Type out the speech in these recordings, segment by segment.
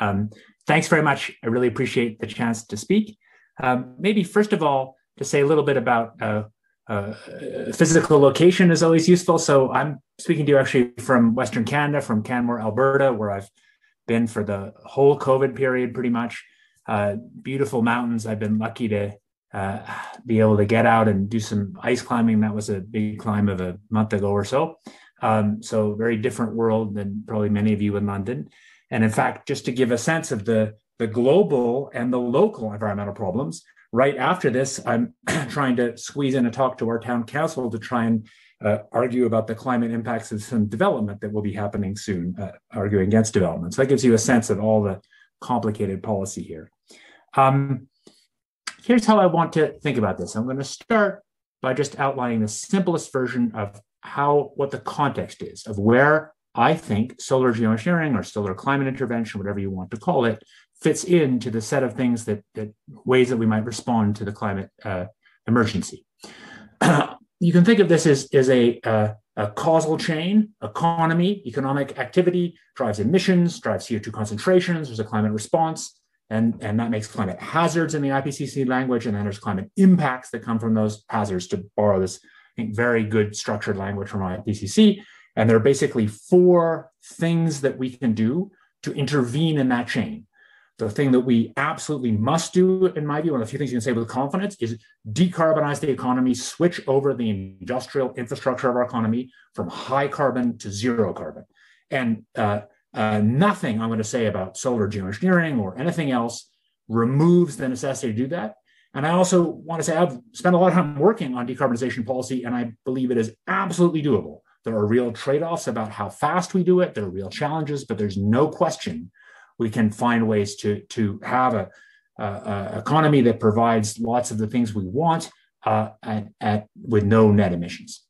Um, thanks very much. I really appreciate the chance to speak. Um, maybe first of all, to say a little bit about uh, uh, physical location is always useful. So I'm speaking to you actually from Western Canada, from Canmore, Alberta, where I've been for the whole COVID period, pretty much. Uh, beautiful mountains. I've been lucky to uh, be able to get out and do some ice climbing. That was a big climb of a month ago or so. Um, so very different world than probably many of you in London. And in fact, just to give a sense of the the global and the local environmental problems, right after this, I'm trying to squeeze in a talk to our town council to try and uh, argue about the climate impacts of some development that will be happening soon, uh, arguing against development. So that gives you a sense of all the complicated policy here. Um, here's how I want to think about this. I'm going to start by just outlining the simplest version of how what the context is of where I think solar geoengineering or solar climate intervention, whatever you want to call it, fits into the set of things that, that ways that we might respond to the climate uh, emergency. you can think of this as, as a, uh, a causal chain, economy, economic activity drives emissions, drives CO2 concentrations, there's a climate response, and, and that makes climate hazards in the IPCC language, and then there's climate impacts that come from those hazards, to borrow this I think, very good structured language from IPCC. And there are basically four things that we can do to intervene in that chain the thing that we absolutely must do, in my view, one of the few things you can say with confidence is decarbonize the economy, switch over the industrial infrastructure of our economy from high carbon to zero carbon. And uh, uh, nothing I'm going to say about solar geoengineering or anything else removes the necessity to do that. And I also want to say I've spent a lot of time working on decarbonization policy, and I believe it is absolutely doable. There are real trade offs about how fast we do it, there are real challenges, but there's no question we can find ways to to have a, a, a economy that provides lots of the things we want uh, at, at, with no net emissions.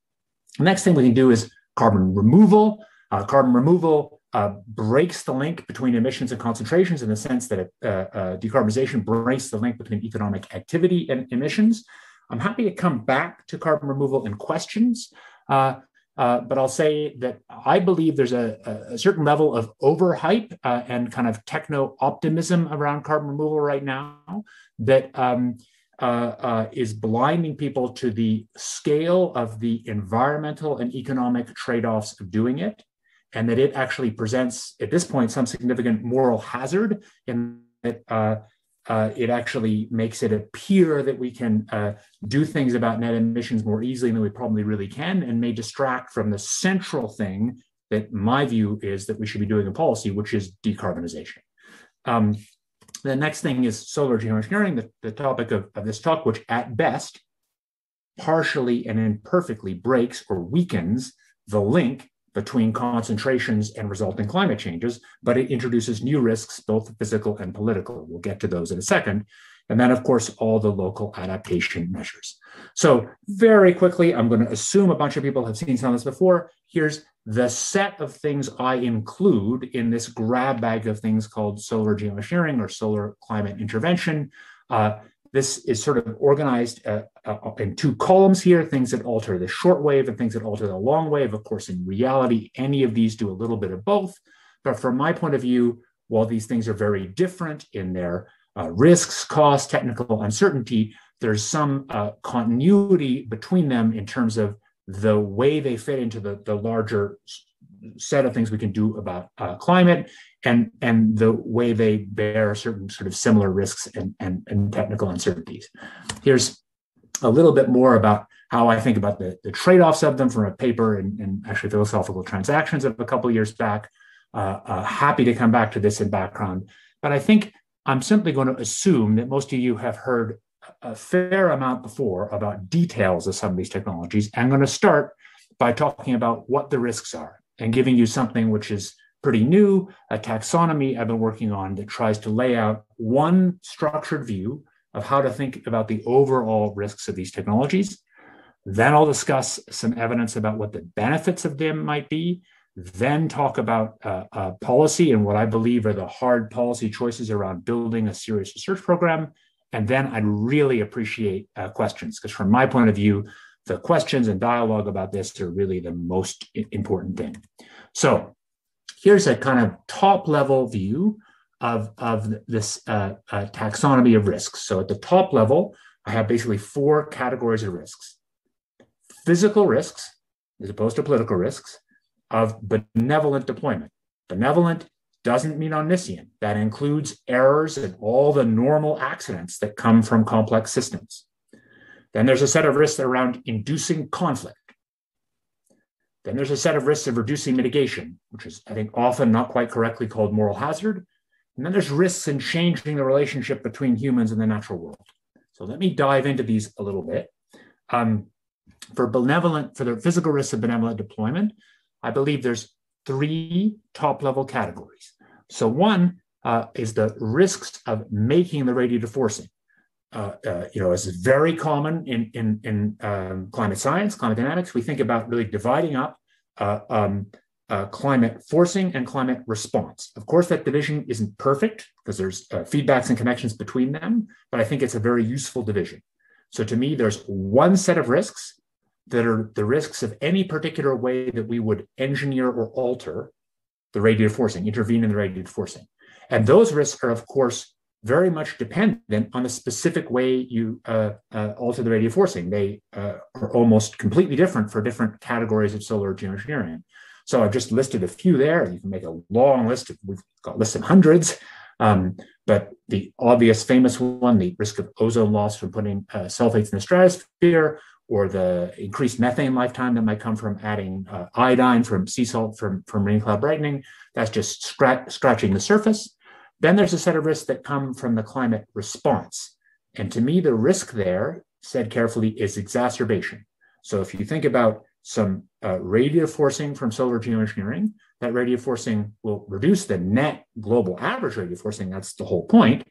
The next thing we can do is carbon removal. Uh, carbon removal uh, breaks the link between emissions and concentrations in the sense that it, uh, uh, decarbonization breaks the link between economic activity and emissions. I'm happy to come back to carbon removal in questions. Uh, uh, but I'll say that I believe there's a, a certain level of overhype uh, and kind of techno optimism around carbon removal right now that um, uh, uh, is blinding people to the scale of the environmental and economic trade offs of doing it. And that it actually presents, at this point, some significant moral hazard in that uh, it actually makes it appear that we can uh, do things about net emissions more easily than we probably really can and may distract from the central thing that my view is that we should be doing in policy, which is decarbonization. Um, the next thing is solar geoengineering, the, the topic of, of this talk, which at best partially and imperfectly breaks or weakens the link between concentrations and resulting climate changes, but it introduces new risks, both physical and political. We'll get to those in a second. And then, of course, all the local adaptation measures. So, very quickly, I'm going to assume a bunch of people have seen some of this before. Here's the set of things I include in this grab bag of things called solar geoengineering or solar climate intervention. Uh, this is sort of organized uh, uh, in two columns here, things that alter the short wave and things that alter the long wave. Of course, in reality, any of these do a little bit of both. But from my point of view, while these things are very different in their uh, risks, costs, technical uncertainty, there's some uh, continuity between them in terms of the way they fit into the, the larger set of things we can do about uh, climate and and the way they bear certain sort of similar risks and, and, and technical uncertainties. Here's a little bit more about how I think about the, the trade-offs of them from a paper and, and actually philosophical transactions of a couple of years back. Uh, uh, happy to come back to this in background, but I think I'm simply going to assume that most of you have heard a fair amount before about details of some of these technologies. I'm going to start by talking about what the risks are and giving you something which is pretty new, a taxonomy I've been working on that tries to lay out one structured view of how to think about the overall risks of these technologies. Then I'll discuss some evidence about what the benefits of them might be. Then talk about uh, uh, policy and what I believe are the hard policy choices around building a serious research program. And then I'd really appreciate uh, questions because, from my point of view, the questions and dialogue about this are really the most important thing. So, here's a kind of top level view of, of this uh, uh, taxonomy of risks. So at the top level, I have basically four categories of risks physical risks, as opposed to political risks, of benevolent deployment. Benevolent doesn't mean omniscient. That includes errors and all the normal accidents that come from complex systems. Then there's a set of risks around inducing conflict. Then there's a set of risks of reducing mitigation, which is, I think, often not quite correctly called moral hazard. And then there's risks in changing the relationship between humans and the natural world. So let me dive into these a little bit. Um, for benevolent, for the physical risks of benevolent deployment, I believe there's three top level categories. So one uh, is the risks of making the radiative forcing. Uh, uh, you know, is very common in in, in um, climate science, climate dynamics. We think about really dividing up uh, um, uh, climate forcing and climate response. Of course, that division isn't perfect because there's uh, feedbacks and connections between them, but I think it's a very useful division. So to me, there's one set of risks that are the risks of any particular way that we would engineer or alter the radiative forcing, intervene in the radiative forcing. And those risks are, of course, very much dependent on the specific way you uh, uh, alter the radiative forcing. They uh, are almost completely different for different categories of solar geoengineering. So I've just listed a few there. You can make a long list. Of, we've got lists of hundreds. Um, but the obvious famous one, the risk of ozone loss from putting uh, sulfates in the stratosphere, or the increased methane lifetime that might come from adding uh, iodine from sea salt from, from marine cloud brightening. That's just scratch, scratching the surface. Then there's a set of risks that come from the climate response. And to me, the risk there, said carefully, is exacerbation. So if you think about some uh, radiative forcing from solar geoengineering, that radiative forcing will reduce the net global average radiative forcing. That's the whole point.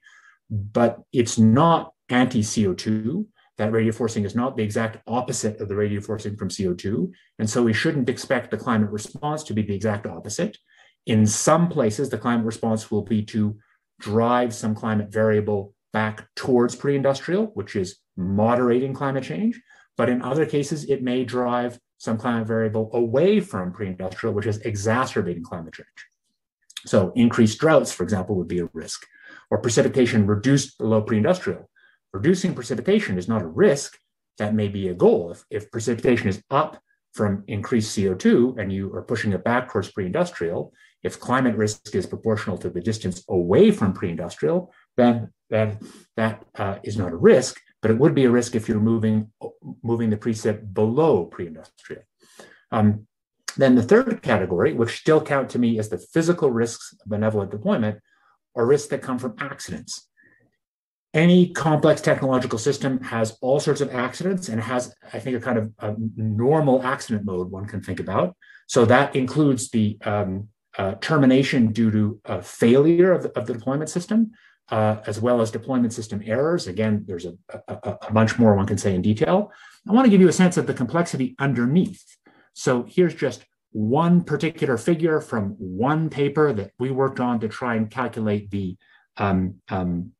But it's not anti CO2 that radiative forcing is not the exact opposite of the radiative forcing from CO2. And so we shouldn't expect the climate response to be the exact opposite. In some places, the climate response will be to drive some climate variable back towards pre industrial, which is moderating climate change. But in other cases, it may drive some climate variable away from pre industrial, which is exacerbating climate change. So increased droughts, for example, would be a risk, or precipitation reduced below pre industrial reducing precipitation is not a risk, that may be a goal. If, if precipitation is up from increased CO2 and you are pushing it back towards pre industrial, if climate risk is proportional to the distance away from pre industrial, then, then that uh, is not a risk, but it would be a risk if you're moving, moving the precip below pre industrial. Um, then the third category, which still count to me as the physical risks of benevolent deployment, are risks that come from accidents any complex technological system has all sorts of accidents and has, I think, a kind of a normal accident mode one can think about. So that includes the um, uh, termination due to a failure of the, of the deployment system, uh, as well as deployment system errors. Again, there's a, a, a bunch more one can say in detail. I want to give you a sense of the complexity underneath. So here's just one particular figure from one paper that we worked on to try and calculate the um, um,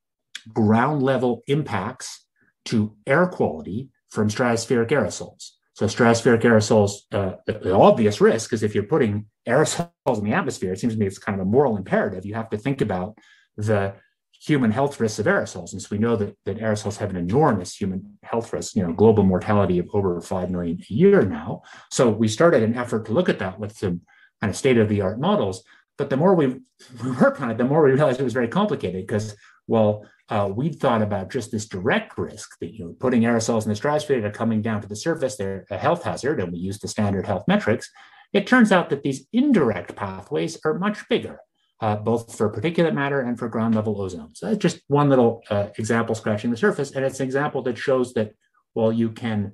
ground level impacts to air quality from stratospheric aerosols. So stratospheric aerosols, uh, the, obvious risk is if you're putting aerosols in the atmosphere, it seems to me it's kind of a moral imperative. You have to think about the human health risks of aerosols. And so we know that, that aerosols have an enormous human health risk, you know, global mortality of over 5 million a year now. So we started an effort to look at that with some kind of state of the art models. But the more we, we worked on it, the more we realized it was very complicated because, well, uh, we thought about just this direct risk that you know putting aerosols in the stratosphere are coming down to the surface they're a health hazard and we use the standard health metrics it turns out that these indirect pathways are much bigger uh, both for particulate matter and for ground level ozone so that's just one little uh, example scratching the surface and it's an example that shows that well you can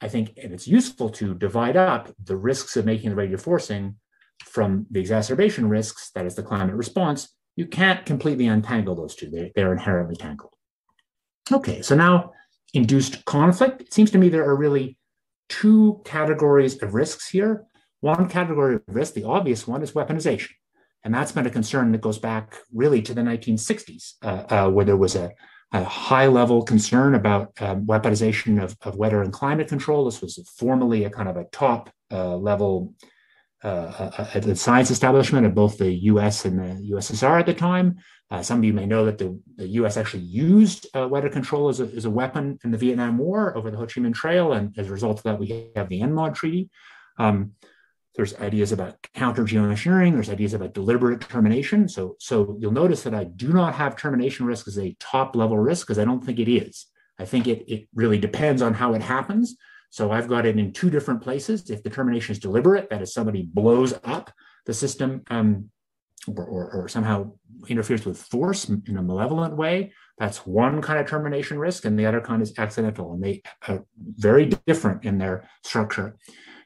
i think and it's useful to divide up the risks of making the radiative forcing from the exacerbation risks that is the climate response you can't completely untangle those two. They're, they're inherently tangled. Okay, so now induced conflict. It seems to me there are really two categories of risks here. One category of risk, the obvious one, is weaponization. And that's been a concern that goes back really to the 1960s, uh, uh, where there was a, a, high level concern about um, weaponization of, of, weather and climate control. This was formally a kind of a top uh, level uh, at the science establishment of both the US and the USSR at the time. Uh, some of you may know that the, the US actually used uh, weather control as a, as a weapon in the Vietnam War over the Ho Chi Minh Trail. And as a result of that, we have the ENMOD Treaty. Um, there's ideas about counter geoengineering. There's ideas about deliberate termination. So, so you'll notice that I do not have termination risk as a top level risk because I don't think it is. I think it, it really depends on how it happens. So I've got it in two different places. If the termination is deliberate, that is somebody blows up the system um, or, or, or, somehow interferes with force in a malevolent way, that's one kind of termination risk, and the other kind is accidental, and they are very different in their structure.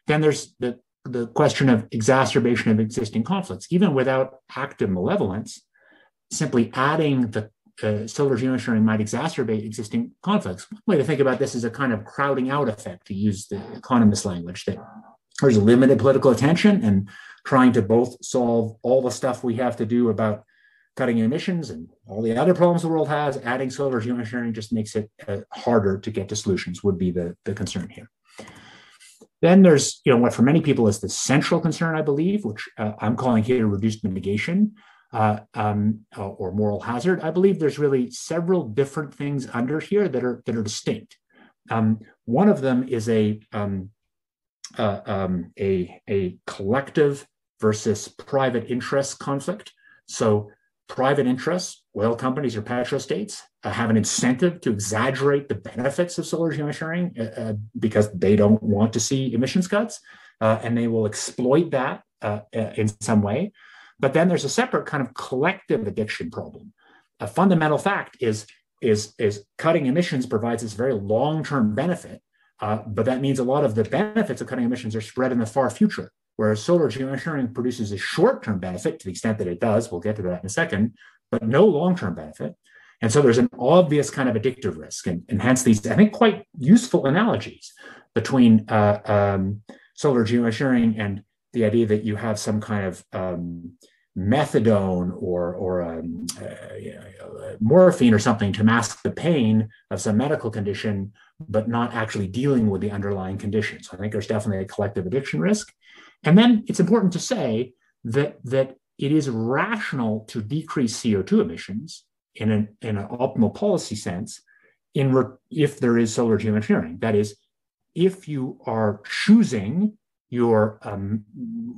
Then there's the, the question of exacerbation of existing conflicts. Even without active malevolence, simply adding the uh, solar geoengineering might exacerbate existing conflicts. One way to think about this is a kind of crowding out effect, to use the economist language, that there's limited political attention and trying to both solve all the stuff we have to do about cutting emissions and all the other problems the world has. Adding solar geoengineering just makes it uh, harder to get to solutions, would be the, the concern here. Then there's, you know, what for many people is the central concern, I believe, which uh, I'm calling here reduced mitigation uh, um, uh, or moral hazard. I believe there's really several different things under here that are that are distinct. Um, one of them is a um, uh, um, a, a collective versus private interest conflict. So private interests, oil companies or petrostates, uh, have an incentive to exaggerate the benefits of solar geoengineering uh, uh, because they don't want to see emissions cuts, uh, and they will exploit that uh, uh, in some way. But then there's a separate kind of collective addiction problem. A fundamental fact is is is cutting emissions provides this very long-term benefit, but that means a lot of the benefits of cutting emissions are spread in the far future. Whereas solar geoengineering produces a short term benefit to the extent that it does, we'll get to that in a second, but no long term benefit. And so there's an obvious kind of addictive risk, and, and hence these, I think, quite useful analogies between uh, um, solar geoengineering and the idea that you have some kind of um, methadone or, or um, uh, morphine or something to mask the pain of some medical condition, but not actually dealing with the underlying condition. So I think there's definitely a collective addiction risk. And then it's important to say that, that it is rational to decrease CO2 emissions in an, in an optimal policy sense in re, if there is solar geoengineering. That is, if you are choosing your um,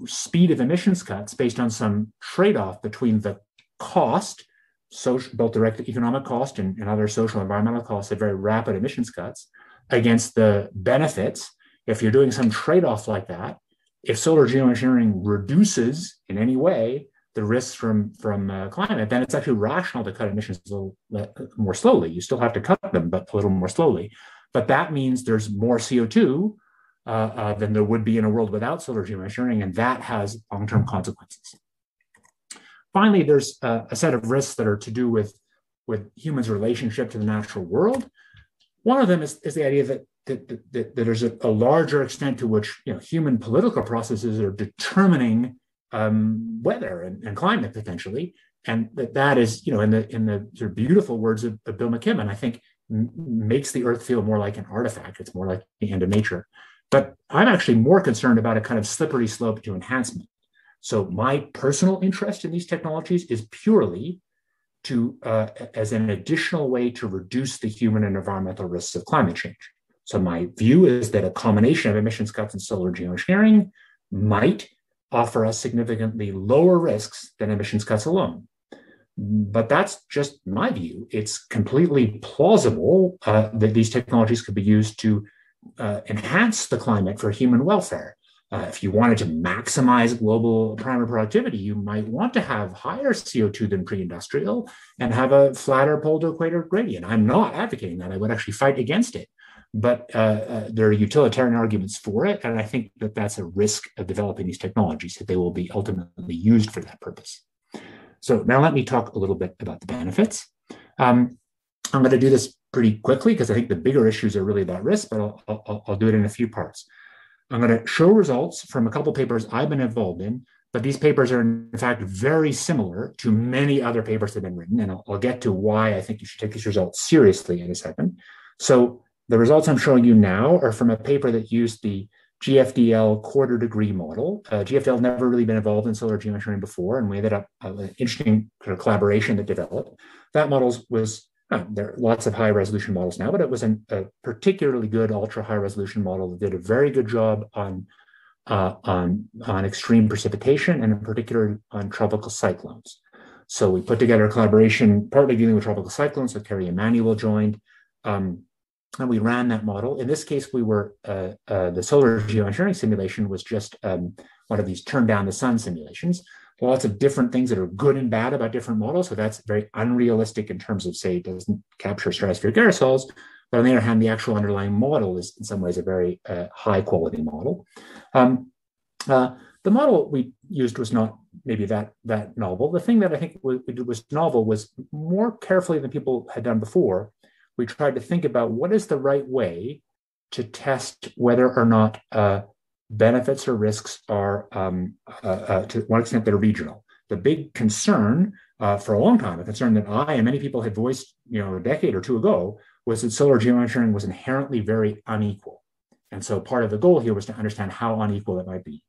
speed of emissions cuts based on some trade-off between the cost, social, both direct economic cost and, and other social environmental costs of very rapid emissions cuts, against the benefits. If you're doing some trade-off like that, if solar geoengineering reduces in any way the risks from from uh, climate, then it's actually rational to cut emissions a little more slowly. You still have to cut them, but a little more slowly. But that means there's more CO2 uh, uh, than there would be in a world without solar geoengineering, and that has long-term consequences. Finally, there's a set of risks that are to do with with humans' relationship to the natural world. One of them is, is the idea that that, that, that there's a, a, larger extent to which you know, human political processes are determining um, weather and, and, climate potentially, and that that is you know in the in the sort of beautiful words of, of Bill McKibben, I think m- makes the Earth feel more like an artifact. It's more like the end of nature. But I'm actually more concerned about a kind of slippery slope to enhancement. So my personal interest in these technologies is purely to uh, as an additional way to reduce the human and environmental risks of climate change. So my view is that a combination of emissions cuts and solar geoengineering might offer us significantly lower risks than emissions cuts alone. But that's just my view. It's completely plausible uh, that these technologies could be used to uh, enhance the climate for human welfare. Uh, if you wanted to maximize global primary productivity, you might want to have higher CO2 than pre industrial and have a flatter pole to equator gradient. I'm not advocating that. I would actually fight against it but uh, uh, there are utilitarian arguments for it. And I think that that's a risk of developing these technologies, that they will be ultimately used for that purpose. So now let me talk a little bit about the benefits. Um, I'm going to do this pretty quickly because I think the bigger issues are really about risk, but I'll, I'll, I'll do it in a few parts. I'm going to show results from a couple papers I've been involved in, but these papers are in fact very similar to many other papers that have been written, and I'll, I'll get to why I think you should take these results seriously in a second. So the results I'm showing you now are from a paper that used the GFDL quarter degree model. Uh, GFDL never really been involved in solar geoengineering before, and we ended up uh, an interesting kind of collaboration that developed. That model was uh, there are lots of high resolution models now, but it was an, a particularly good ultra high resolution model that did a very good job on uh, on on extreme precipitation and in particular on tropical cyclones. So we put together a collaboration, partly dealing with tropical cyclones. So Kerry Emanuel joined. Um, and we ran that model. In this case, we were uh, uh, the solar geoengineering simulation was just um, one of these turn down the sun simulations. Lots of different things that are good and bad about different models. So that's very unrealistic in terms of say it doesn't capture stratospheric aerosols. But on the other hand, the actual underlying model is in some ways a very uh, high quality model. Um, uh, the model we used was not maybe that that novel. The thing that I think we, we did was novel was more carefully than people had done before we tried to think about what is the right way to test whether or not uh, benefits or risks are, um, uh, uh, to one extent, they're regional. The big concern uh, for a long time, a concern that I and many people had voiced, you know, a decade or two ago, was that solar geoengineering was inherently very unequal. And so part of the goal here was to understand how unequal it might be.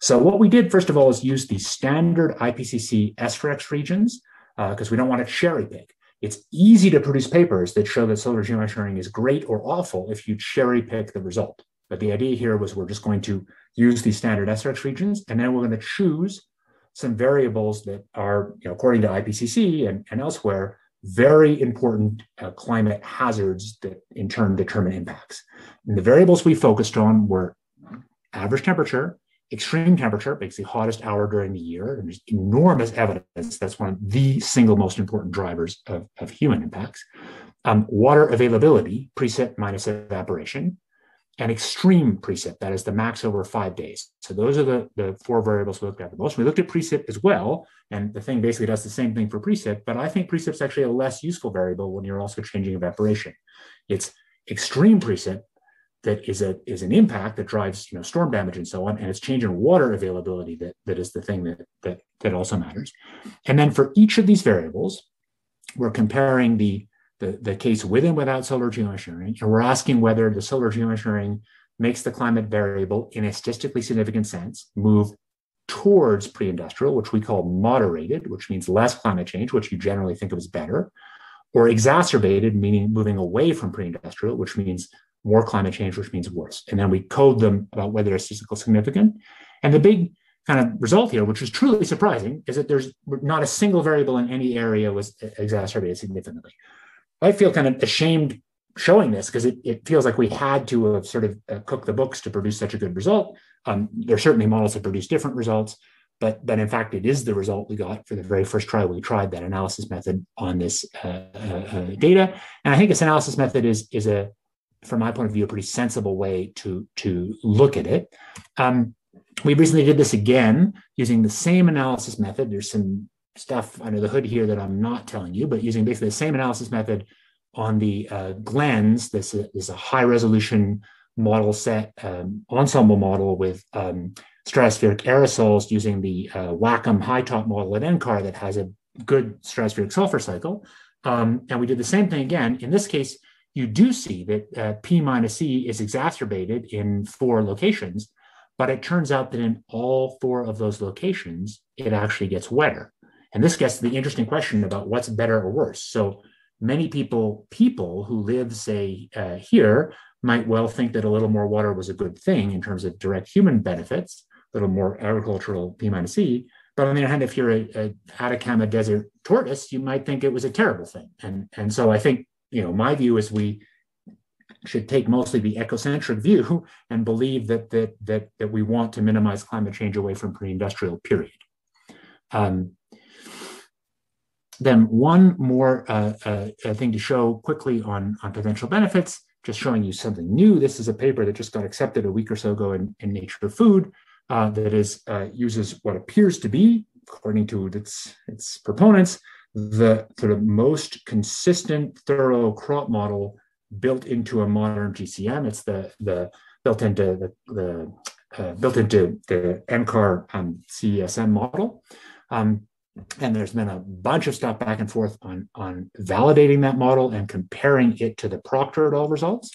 So what we did, first of all, is use the standard IPCC SREX regions, because uh, we don't want to cherry pick. It's easy to produce papers that show that solar geoengineering is great or awful if you cherry pick the result. But the idea here was we're just going to use these standard SREX regions, and then we're going to choose some variables that are, you know, according to IPCC and, and elsewhere, very important uh, climate hazards that in turn determine impacts. And the variables we focused on were average temperature, extreme temperature makes the hottest hour during the year. And there's enormous evidence that's one of the single most important drivers of, of human impacts. Um, water availability, precip minus evaporation, and extreme precip, that is the max over five days. So those are the, the four variables we looked at the most. We looked at precip as well, and the thing basically does the same thing for precip, but I think precip is actually a less useful variable when you're also changing evaporation. It's extreme precip that is a is an impact that drives you know storm damage and so on and it's change in water availability that that is the thing that that that also matters. And then for each of these variables we're comparing the the, the case with and without solar geoengineering and we're asking whether the solar geoengineering makes the climate variable in a statistically significant sense move towards pre-industrial which we call moderated which means less climate change which you generally think of as better or exacerbated meaning moving away from pre-industrial which means more climate change, which means worse. And then we code them about whether it's statistical significant. And the big kind of result here, which is truly surprising, is that there's not a single variable in any area was exacerbated significantly. I feel kind of ashamed showing this because it, it feels like we had to have sort of uh, cooked the books to produce such a good result. Um, there are certainly models that produce different results, but but in fact, it is the result we got for the very first try we tried that analysis method on this uh, uh, uh data. And I think this analysis method is is a from my point of view, a pretty sensible way to, to look at it. Um, we recently did this again using the same analysis method. There's some stuff under the hood here that I'm not telling you, but using basically the same analysis method on the uh, GLENS. This is a high resolution model set um, ensemble model with um, stratospheric aerosols using the uh, WACCM high top model at NCAR that has a good stratospheric sulfur cycle. Um, and we did the same thing again. In this case, you do see that uh, P minus E is exacerbated in four locations, but it turns out that in all four of those locations, it actually gets wetter. And this gets to the interesting question about what's better or worse. So many people, people who live, say, uh, here, might well think that a little more water was a good thing in terms of direct human benefits, a little more agricultural P minus E. But on the other hand, if you're a, a Atacama Desert tortoise, you might think it was a terrible thing. And, and so I think you know, my view is we should take mostly the ecocentric view and believe that that that that we want to minimize climate change away from pre-industrial period. Um, then one more uh, uh, thing to show quickly on on potential benefits. Just showing you something new. This is a paper that just got accepted a week or so ago in, in Nature Food uh, that is uh, uses what appears to be, according to its its proponents, the sort of most consistent, thorough crop model built into a modern GCM. It's the the built into the, the uh, built into the NCAR um, CESM model. Um, and there's been a bunch of stuff back and forth on, on validating that model and comparing it to the Proctor et al. results.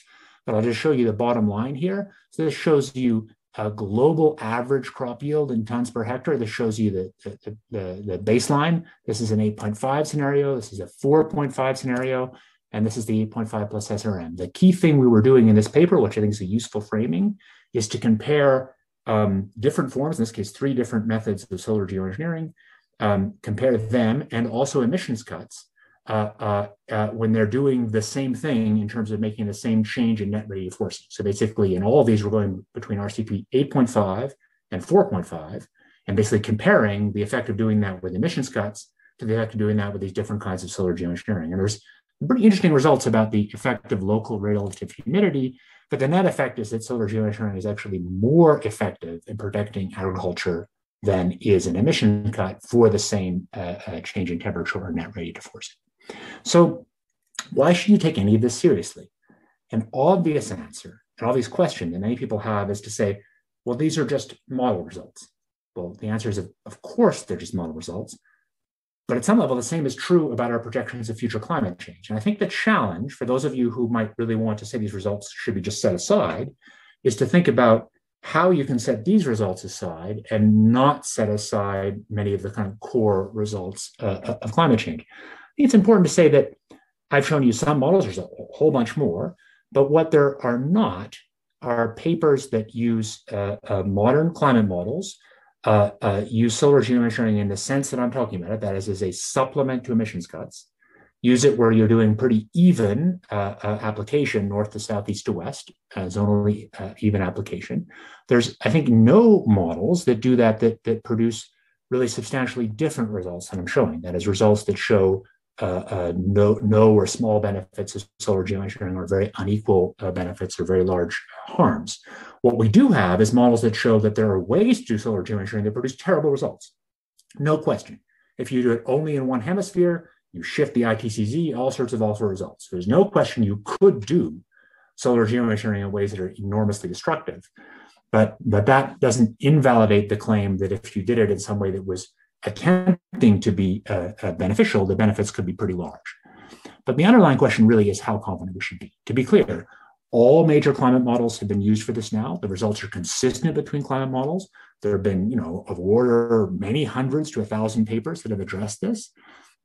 but I'll just show you the bottom line here. So this shows you a global average crop yield in tons per hectare. This shows you the, the, the, the baseline. This is an 8.5 scenario. This is a 4.5 scenario. And this is the 8.5 plus SRM. The key thing we were doing in this paper, which I think is a useful framing, is to compare um, different forms, in this case, three different methods of solar geoengineering, um, compare them and also emissions cuts uh, uh, uh, when they're doing the same thing in terms of making the same change in net radiative forcing. So basically, in all of these, we're going between RCP 8.5 and 4.5, and basically comparing the effect of doing that with emissions cuts to the effect of doing that with these different kinds of solar geoengineering. And there's pretty interesting results about the effect of local relative humidity, but the net effect is that solar geoengineering is actually more effective in protecting agriculture than is an emission cut for the same uh, uh, change in temperature or net radiative forcing. So why should you take any of this seriously? An obvious answer, an obvious question that many people have is to say, well, these are just model results. Well, the answer is, of course, they're just model results. But at some level, the same is true about our projections of future climate change. And I think the challenge for those of you who might really want to say these results should be just set aside is to think about how you can set these results aside and not set aside many of the kind of core results uh, of climate change. It's important to say that I've shown you some models, there's a whole bunch more, but what there are not are papers that use uh, uh, modern climate models, uh, uh, use solar geoengineering in the sense that I'm talking about it, that is, as a supplement to emissions cuts, use it where you're doing pretty even uh, uh, application north to south, east to west, zonally even application. There's, I think, no models that do that, that that produce really substantially different results than I'm showing. That is, results that show uh, uh, no, no or small benefits of solar geoengineering or very unequal benefits or very large harms. What we do have is models that show that there are ways to do solar geoengineering that produce terrible results. No question. If you do it only in one hemisphere, you shift the ITCZ, all sorts of awful results. There's no question you could do solar geoengineering in ways that are enormously destructive. But, but that doesn't invalidate the claim that if you did it in some way that was attempting to be uh, uh, beneficial, the benefits could be pretty large. But the underlying question really is how confident we should be. To be clear, all major climate models have been used for this now. The results are consistent between climate models. There have been, you know, of order many hundreds to a thousand papers that have addressed this.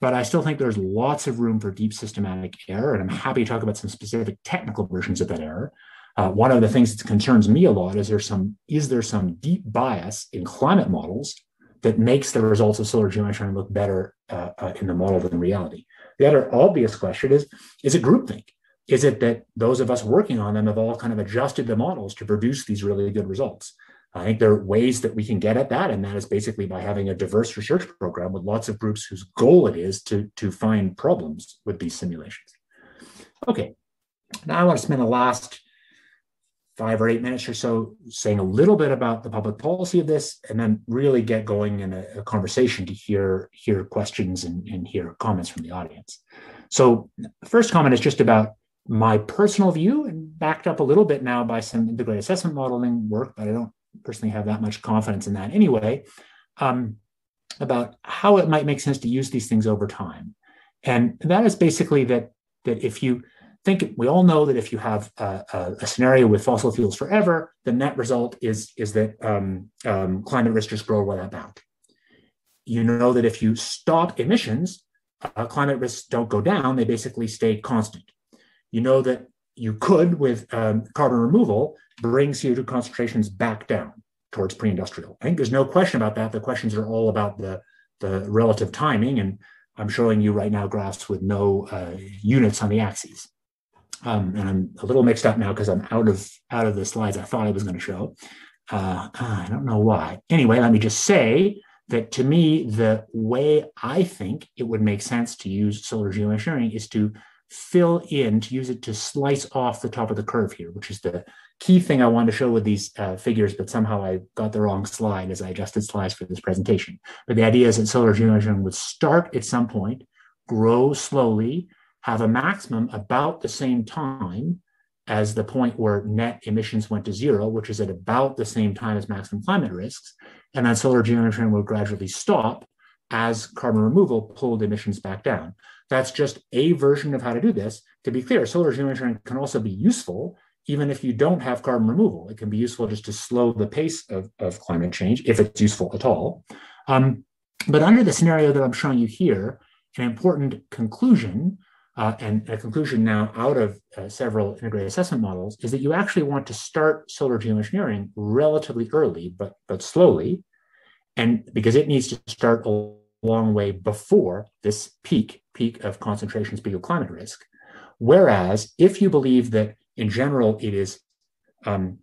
But I still think there's lots of room for deep systematic error, and I'm happy to talk about some specific technical versions of that error. Uh, one of the things that concerns me a lot is there some is there some deep bias in climate models that makes the results of solar geoengineering look better uh, uh, in the model than reality. The other obvious question is: Is it groupthink? Is it that those of us working on them have all kind of adjusted the models to produce these really good results? I think there are ways that we can get at that, and that is basically by having a diverse research program with lots of groups whose goal it is to, to find problems with these simulations. Okay, now I want to spend the last five or eight minutes or so saying a little bit about the public policy of this, and then really get going in a, a conversation to hear hear questions and, and hear comments from the audience. So the first comment is just about my personal view and backed up a little bit now by some integrated assessment modeling work, but I don't personally have that much confidence in that anyway, um, about how it might make sense to use these things over time. And that is basically that, that if you think, we all know that if you have a, a, a scenario with fossil fuels forever, the net result is, is that um, um, climate risks just grow without bound. You know that if you stop emissions, uh, climate risks don't go down, they basically stay constant. You know that you could, with um, carbon removal, bring CO2 concentrations back down towards pre-industrial. I think there's no question about that. The questions are all about the, the relative timing, and I'm showing you right now graphs with no uh, units on the axes. Um, and I'm a little mixed up now because I'm out of out of the slides I thought I was going to show. Uh, I don't know why. Anyway, let me just say that to me, the way I think it would make sense to use solar geoengineering is to fill in, to use it to slice off the top of the curve here, which is the key thing I wanted to show with these uh, figures, but somehow I got the wrong slide as I adjusted slides for this presentation. But the idea is that solar geoengineering would start at some point, grow slowly, have a maximum about the same time as the point where net emissions went to zero, which is at about the same time as maximum climate risks. And then solar geoengineering will gradually stop as carbon removal pulled emissions back down. That's just a version of how to do this. To be clear, solar geoengineering can also be useful even if you don't have carbon removal. It can be useful just to slow the pace of, of climate change, if it's useful at all. Um, but under the scenario that I'm showing you here, an important conclusion, uh, and a conclusion now out of uh, several integrated assessment models, is that you actually want to start solar geoengineering relatively early, but, but slowly, and because it needs to start a long way before this peak, peak of concentrations, peak of climate risk. Whereas if you believe that in general it is um,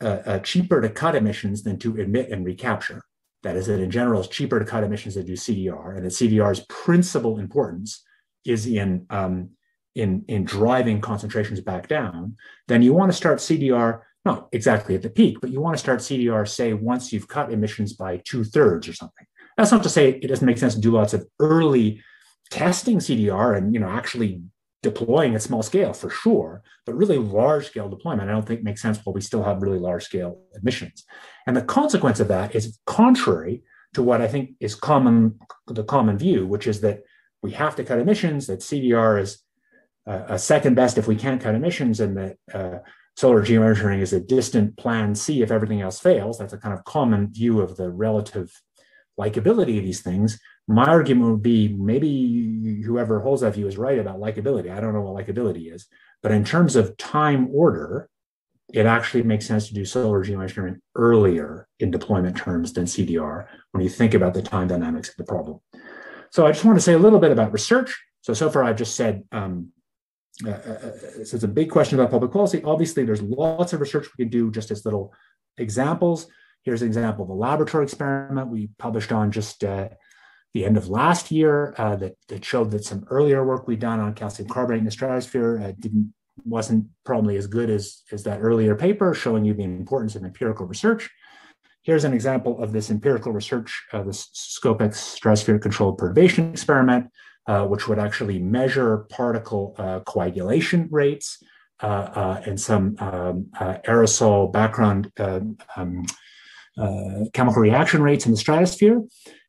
uh, uh, cheaper to cut emissions than to emit and recapture, that is, that in general it's cheaper to cut emissions than do CDR, and that CDR's principal importance is in um, in in driving concentrations back down, then you want to start CDR not exactly at the peak, but you want to start CDR say once you've cut emissions by two thirds or something. That's not to say it doesn't make sense to do lots of early testing CDR and you know actually deploying at small scale for sure, but really large scale deployment, I don't think makes sense while we still have really large scale emissions. And the consequence of that is contrary to what I think is common, the common view, which is that we have to cut emissions, that CDR is uh, a second best if we can't cut emissions, and that uh, solar geoengineering is a distant plan C if everything else fails. That's a kind of common view of the relative likability of these things. My argument would be maybe whoever holds that view is right about likability. I don't know what likability is, but in terms of time order, it actually makes sense to do solar geoengineering earlier in deployment terms than CDR when you think about the time dynamics of the problem. So I just want to say a little bit about research. So, so far I've just said, um, uh, uh, uh so it's a big question about public policy. Obviously, there's lots of research we can do just as little examples. Here's an example of a laboratory experiment we published on just uh, the end of last year uh, that, that showed that some earlier work we'd done on calcium carbonate in the stratosphere uh, didn't wasn't probably as good as, as that earlier paper showing you the importance of empirical research. Here's an example of this empirical research, uh, the SCOPEX stratosphere controlled perturbation experiment, uh, which would actually measure particle uh, coagulation rates uh, uh, and some um, aerosol background um, chemical reaction rates in the stratosphere.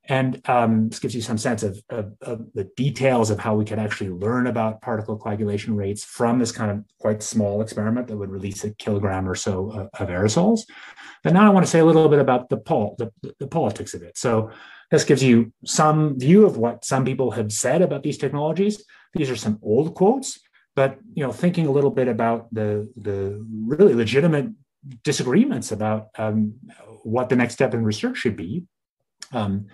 And um, this gives you some sense of, of, of, the details of how we could actually learn about particle coagulation rates from this kind of quite small experiment that would release a kilogram or so of, of aerosols. But now I want to say a little bit about the, pol- the, the politics of it. So this gives you some view of what some people have said about these technologies. These are some old quotes, but you know, thinking a little bit about the the really legitimate disagreements about um, what the next step in research should be. Um,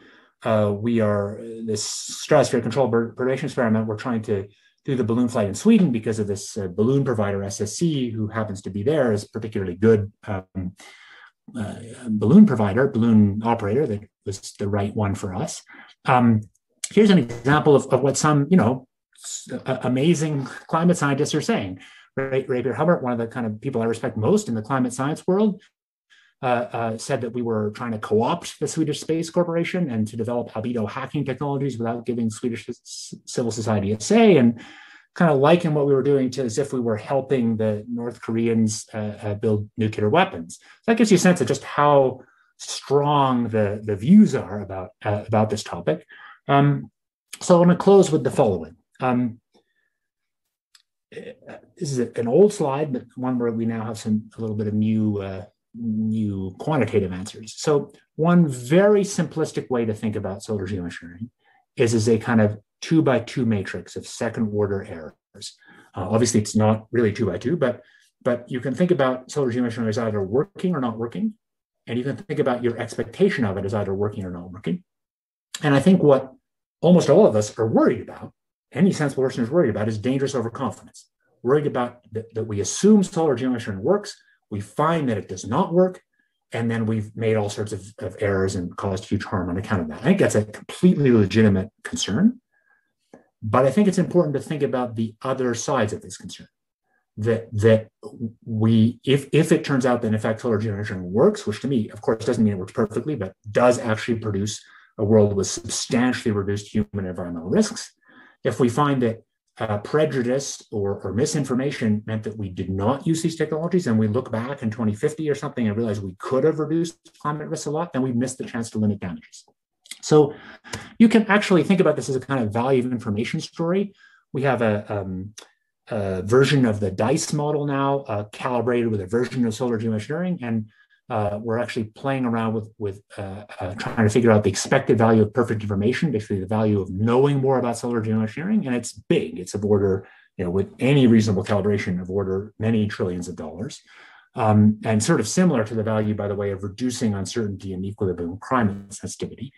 uh, we are this stratosphere control perturbation experiment. We're trying to do the balloon flight in Sweden because of this uh, balloon provider SSC, who happens to be there, is particularly good um, uh, balloon provider, balloon operator that was the right one for us. Um, here's an example of, of what some, you know, amazing climate scientists are saying. Ray, Ray Pierrehumbert, one of the kind of people I respect most in the climate science world, uh, uh, said that we were trying to co-opt the Swedish Space Corporation and to develop albedo hacking technologies without giving Swedish civil society a say, and kind of liken what we were doing to as if we were helping the North Koreans uh, uh build nuclear weapons. So that gives you a sense of just how strong the, the views are about uh, about this topic. Um, so I'm going to close with the following. Um, this is an old slide, but one where we now have some a little bit of new uh, new quantitative answers. So one very simplistic way to think about solar geoengineering is as a kind of two by two matrix of second order errors. Uh, obviously, it's not really two by two, but but you can think about solar geoengineering as either working or not working, and you can think about your expectation of it as either working or not working. And I think what almost all of us are worried about, any sensible person is worried about, is dangerous overconfidence. Worried about that, that we assume solar geoengineering works, we find that it does not work, and then we've made all sorts of, of errors and caused huge harm on account of that. I think that's a completely legitimate concern. But I think it's important to think about the other sides of this concern. That that we, if if it turns out that in fact solar generation works, which to me, of course, doesn't mean it works perfectly, but does actually produce a world with substantially reduced human environmental risks. If we find that uh, prejudice or, or, misinformation meant that we did not use these technologies and we look back in 2050 or something and realize we could have reduced climate risks a lot, then we missed the chance to limit damages. So you can actually think about this as a kind of value of information story. We have a, um, a version of the DICE model now, uh, calibrated with a version of solar geoengineering, and uh, we're actually playing around with with uh, uh, trying to figure out the expected value of perfect information, basically the value of knowing more about solar geoengineering, and it's big. It's of order, you know, with any reasonable calibration of order many trillions of dollars, um, and sort of similar to the value, by the way, of reducing uncertainty and equilibrium climate sensitivity.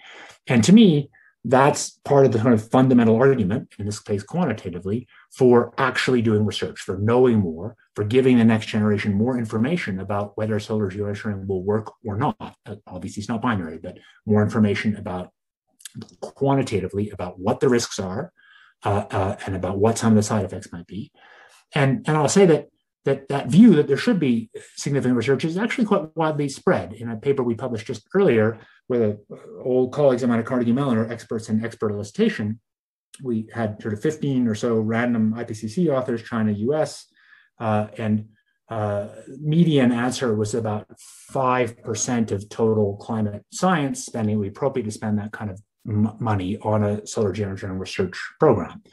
And to me, that's part of the kind of fundamental argument, in this case quantitatively, for actually doing research, for knowing more, for giving the next generation more information about whether solar geoengineering will work or not. Uh, obviously, it's not binary, but more information about quantitatively about what the risks are uh, uh, and about what some of the side effects might be. And, and I'll say that that that view that there should be significant research is actually quite widely spread. In a paper we published just earlier, where the old colleagues of mine at Carnegie Mellon are experts in expert elicitation, we had sort of 15 or so random IPCC authors, China, US, uh, and uh, median answer was about 5% of total climate science spending. It would be appropriate to spend that kind of m- money on a solar geoengineering research program.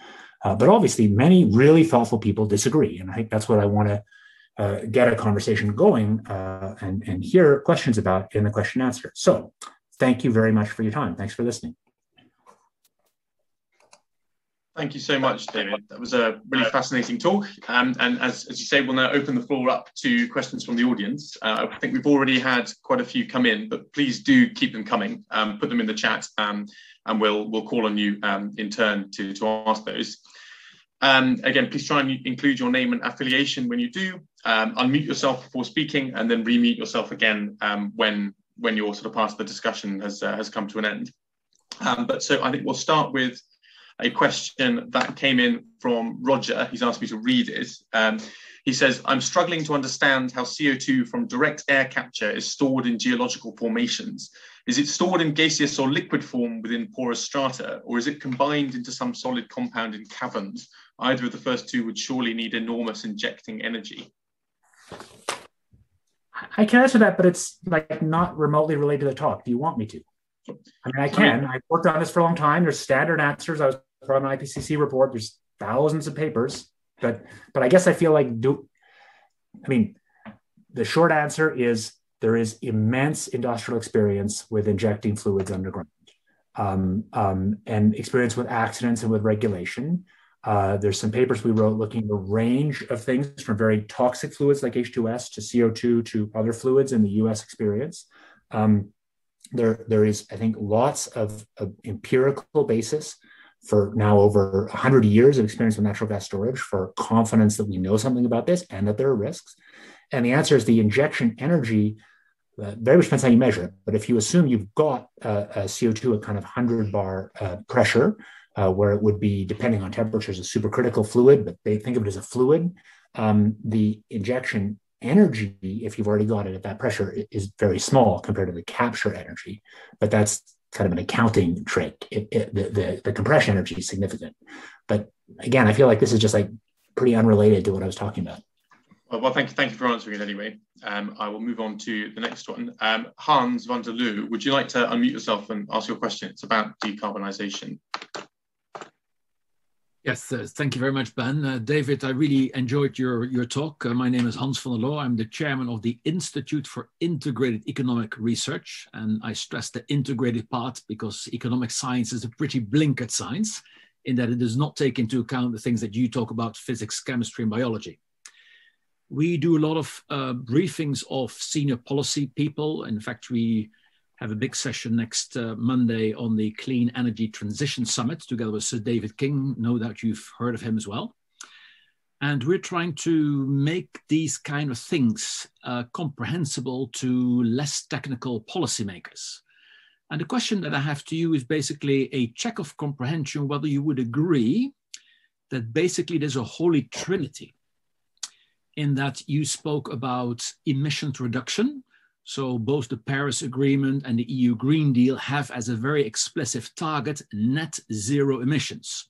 Uh, but obviously, many really thoughtful people disagree. And I think that's what I want to uh, get a conversation going uh, and, and hear questions about in the question answer. So thank you very much for your time. Thanks for listening. Thank you so much, David. That was a really fascinating talk. Um, and as, as you say, we'll now open the floor up to questions from the audience. Uh, I think we've already had quite a few come in, but please do keep them coming. Um, put them in the chat, um, and we'll we'll call on you um, in turn to, to ask those. Um, again, please try and include your name and affiliation when you do. Um, unmute yourself before speaking, and then remute yourself again when when your sort of part of the discussion has uh, has come to an end. Um, but so I think we'll start with a question that came in from Roger. He's asked me to read it. Um, he says, I'm struggling to understand how CO2 from direct air capture is stored in geological formations. Is it stored in gaseous or liquid form within porous strata, or is it combined into some solid compound in caverns? Either of the first two would surely need enormous injecting energy. I can answer that, but it's like not remotely related to the talk. Do you want me to? I mean, I can. I worked on this for a long time. There's standard answers. I was from an IPCC report. There's thousands of papers, but but I guess I feel like do. I mean, the short answer is there is immense industrial experience with injecting fluids underground, um, um, and experience with accidents and with regulation. Uh, there's some papers we wrote looking at a range of things from very toxic fluids like H2S to CO2 to other fluids in the US experience. Um, there, there is, I think, lots of, of, empirical basis for now over 100 years of experience with natural gas storage for confidence that we know something about this and that there are risks. And the answer is the injection energy uh, very much depends how you measure it. But if you assume you've got uh, a CO2 at kind of 100 bar uh, pressure, uh, where it would be, depending on temperatures, a supercritical fluid, but they think of it as a fluid, um, the injection energy, if you've already got it at that pressure, is very small compared to the capture energy. But that's kind of an accounting trick. It, it, the, the, the compression energy is significant. But again, I feel like this is just like pretty unrelated to what I was talking about. Well, thank you, thank you for answering it anyway. Um, I will move on to the next one. Um, Hans van der Loo, would you like to unmute yourself and ask your question? It's about decarbonisation. Yes, uh, thank you very much, Ben. Uh, David, I really enjoyed your, your talk. Uh, my name is Hans van der Loo. I'm the chairman of the Institute for Integrated Economic Research. And I stress the integrated part because economic science is a pretty blinkered science in that it does not take into account the things that you talk about physics, chemistry, and biology. We do a lot of uh, briefings of senior policy people. In fact, we have a big session next uh, Monday on the Clean Energy Transition Summit together with Sir David King. No doubt you've heard of him as well. And we're trying to make these kind of things uh, comprehensible to less technical policymakers. And the question that I have to you is basically a check of comprehension whether you would agree that basically there's a holy trinity in that you spoke about emissions reduction, so both the Paris Agreement and the EU Green Deal have as a very explicit target net zero emissions.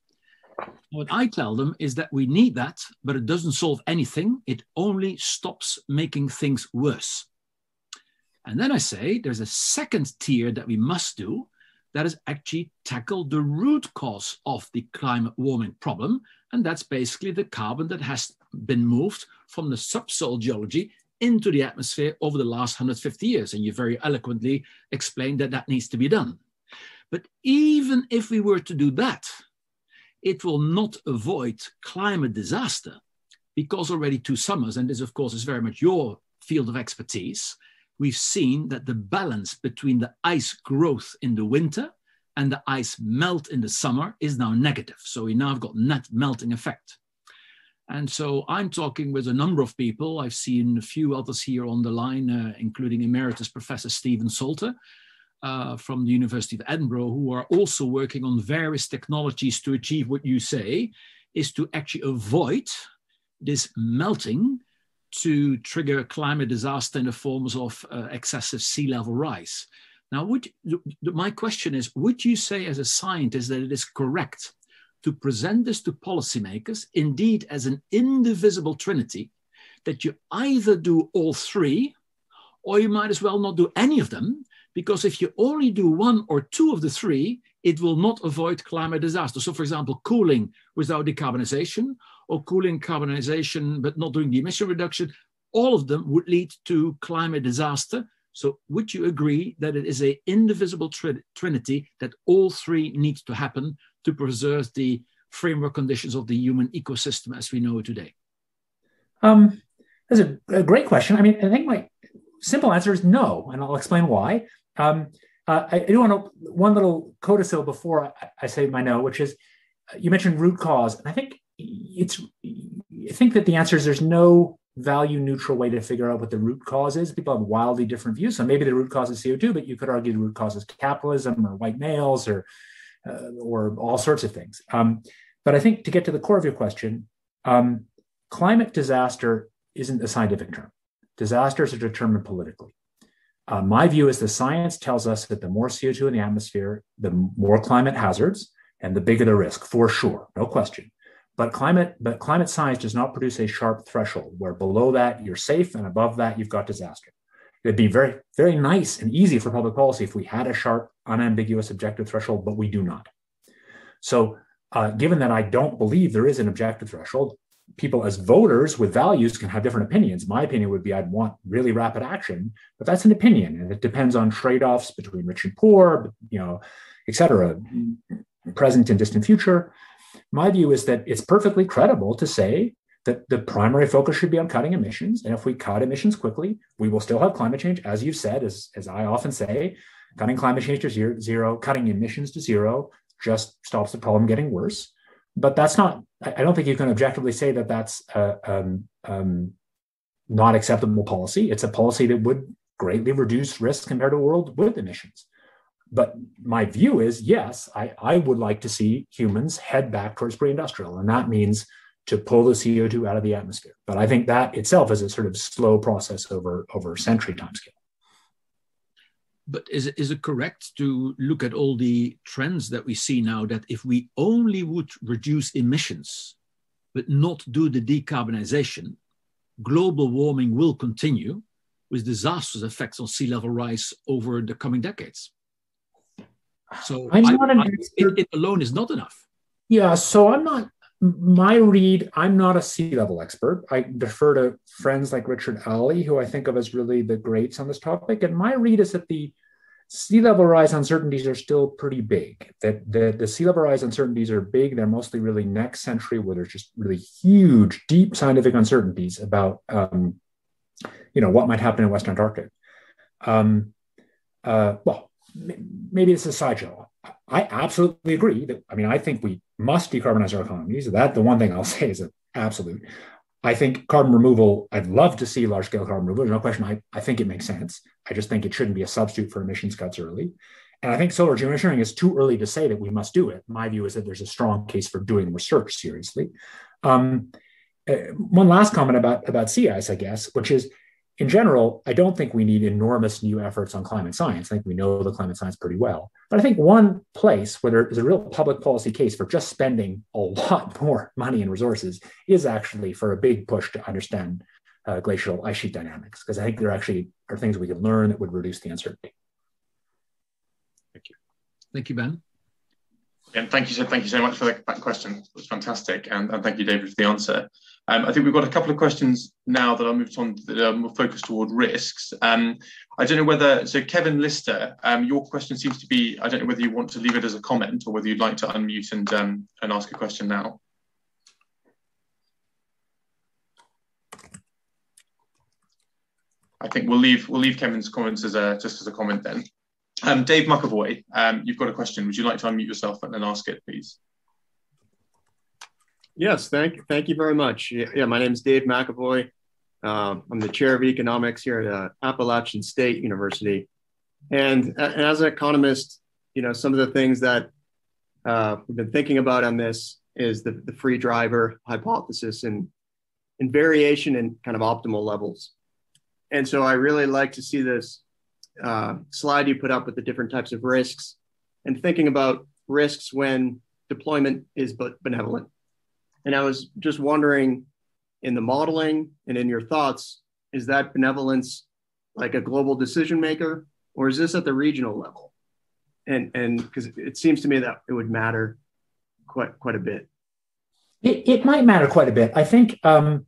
What I tell them is that we need that, but it doesn't solve anything. It only stops making things worse. And then I say there's a second tier that we must do that is actually tackle the root cause of the climate warming problem. And that's basically the carbon that has been moved from the subsoil geology into the atmosphere over the last 150 years. And you very eloquently explained that that needs to be done. But even if we were to do that, it will not avoid climate disaster because already two summers, and this of course is very much your field of expertise, we've seen that the balance between the ice growth in the winter and the ice melt in the summer is now negative. So we now have got net melting effect. And so I'm talking with a number of people. I've seen a few others here on the line, uh, including Emeritus Professor Stephen Salter uh, from the University of Edinburgh, who are also working on various technologies to achieve what you say is to actually avoid this melting to trigger a climate disaster in the forms of uh, excessive sea level rise. Now, would, my question is Would you say, as a scientist, that it is correct to present this to policymakers, indeed, as an indivisible trinity, that you either do all three, or you might as well not do any of them, because if you only do one or two of the three, it will not avoid climate disaster. So, for example, cooling without decarbonization, or cooling carbonization but not doing the emission reduction, all of them would lead to climate disaster. So, would you agree that it is a indivisible tr- trinity that all three need to happen to preserve the framework conditions of the human ecosystem as we know it today? Um, that's a, a, great question. I mean, I think my simple answer is no, and I'll explain why. Um, uh, I, I, do want to one little codicil before I, I, say my no, which is uh, you mentioned root cause, and I think it's I think that the answer is there's no value neutral way to figure out what the root cause is. People have wildly different views. So maybe the root cause is CO2, but you could argue the root cause is capitalism or white males or uh, or all sorts of things. Um, but I think to get to the core of your question, um, climate disaster isn't a scientific term. Disasters are determined politically. Uh, my view is the science tells us that the more CO2 in the atmosphere, the more climate hazards and the bigger the risk, for sure, no question. But climate, but climate science does not produce a sharp threshold where below that you're safe and above that you've got disaster. It'd be very, very nice and easy for public policy if we had a sharp, unambiguous objective threshold, but we do not. So, uh, given that I don't believe there is an objective threshold, people as voters with values can have different opinions. My opinion would be I'd want really rapid action, but that's an opinion, and it depends on trade-offs between rich and poor, you know, et cetera, present and distant future. My view is that it's perfectly credible to say that the primary focus should be on cutting emissions. And if we cut emissions quickly, we will still have climate change. As you've said, as, as I often say, cutting climate change to zero, zero, cutting emissions to zero just stops the problem getting worse. But that's not, I don't think you can objectively say that that's a, um, um, not acceptable policy. It's a policy that would greatly reduce risk compared to a world with emissions but my view is yes, I, I would like to see humans head back towards pre industrial. And that means to pull the CO2 out of the atmosphere. But I think that itself is a sort of slow process over, over century timescale. But is it, is it correct to look at all the trends that we see now that if we only would reduce emissions, but not do the decarbonization, global warming will continue with disastrous effects on sea level rise over the coming decades? So I'm not I, it, it alone is not enough. Yeah, so I'm not my read, I'm not a sea level expert. I defer to friends like Richard Alley, who I think of as really the greats on this topic. And my read is that the sea level rise uncertainties are still pretty big. That the, the sea level rise uncertainties are big. They're mostly really next century, where there's just really huge, deep scientific uncertainties about, um, you know, what might happen in West Antarctic. Um, uh, well, maybe it's a sideshow. I absolutely agree that, I mean, I think we must decarbonize our economies. That the one thing I'll say is an absolute. I think carbon removal, I'd love to see large scale carbon removal. No question. I, I think it makes sense. I just think it shouldn't be a substitute for emissions cuts early. And I think solar geoengineering is too early to say that we must do it. My view is that there's a strong case for doing research seriously. Um, uh, one last comment about, about sea ice, I guess, which is in general, I don't think we need enormous new efforts on climate science. I think we know the climate science pretty well. But I think one place where there is a real public policy case for just spending a lot more money and resources is actually for a big push to understand uh, glacial ice sheet dynamics, because I think there actually are things we can learn that would reduce the uncertainty. Thank you. Thank you, Ben. And thank you so thank you so much for that, that question. It was fantastic, and, and thank you, David, for the answer. Um, I think we've got a couple of questions now that I'll move on that are more focused toward risks. Um, I don't know whether, so Kevin Lister, um, your question seems to be, I don't know whether you want to leave it as a comment or whether you'd like to unmute and, um, and ask a question now. I think we'll leave we'll leave Kevin's comments as a just as a comment then. Um, Dave McEvoy, um, you've got a question. Would you like to unmute yourself and then ask it, please? Yes, thank. Thank you very much. Yeah, my name is Dave McEvoy. Uh, I'm the chair of economics here at uh, Appalachian State University. And, and, as an economist, you know, some of the things that uh, we've been thinking about on this is the, the free driver hypothesis and, and variation in kind of optimal levels. And so I really like to see this uh, slide you put up with the different types of risks and thinking about risks when deployment is benevolent. And I was just wondering in the modeling and in your thoughts, is that benevolence like a global decision maker or is this at the regional level? And and because it seems to me that it would matter quite quite a bit. It, it might matter quite a bit. I think um,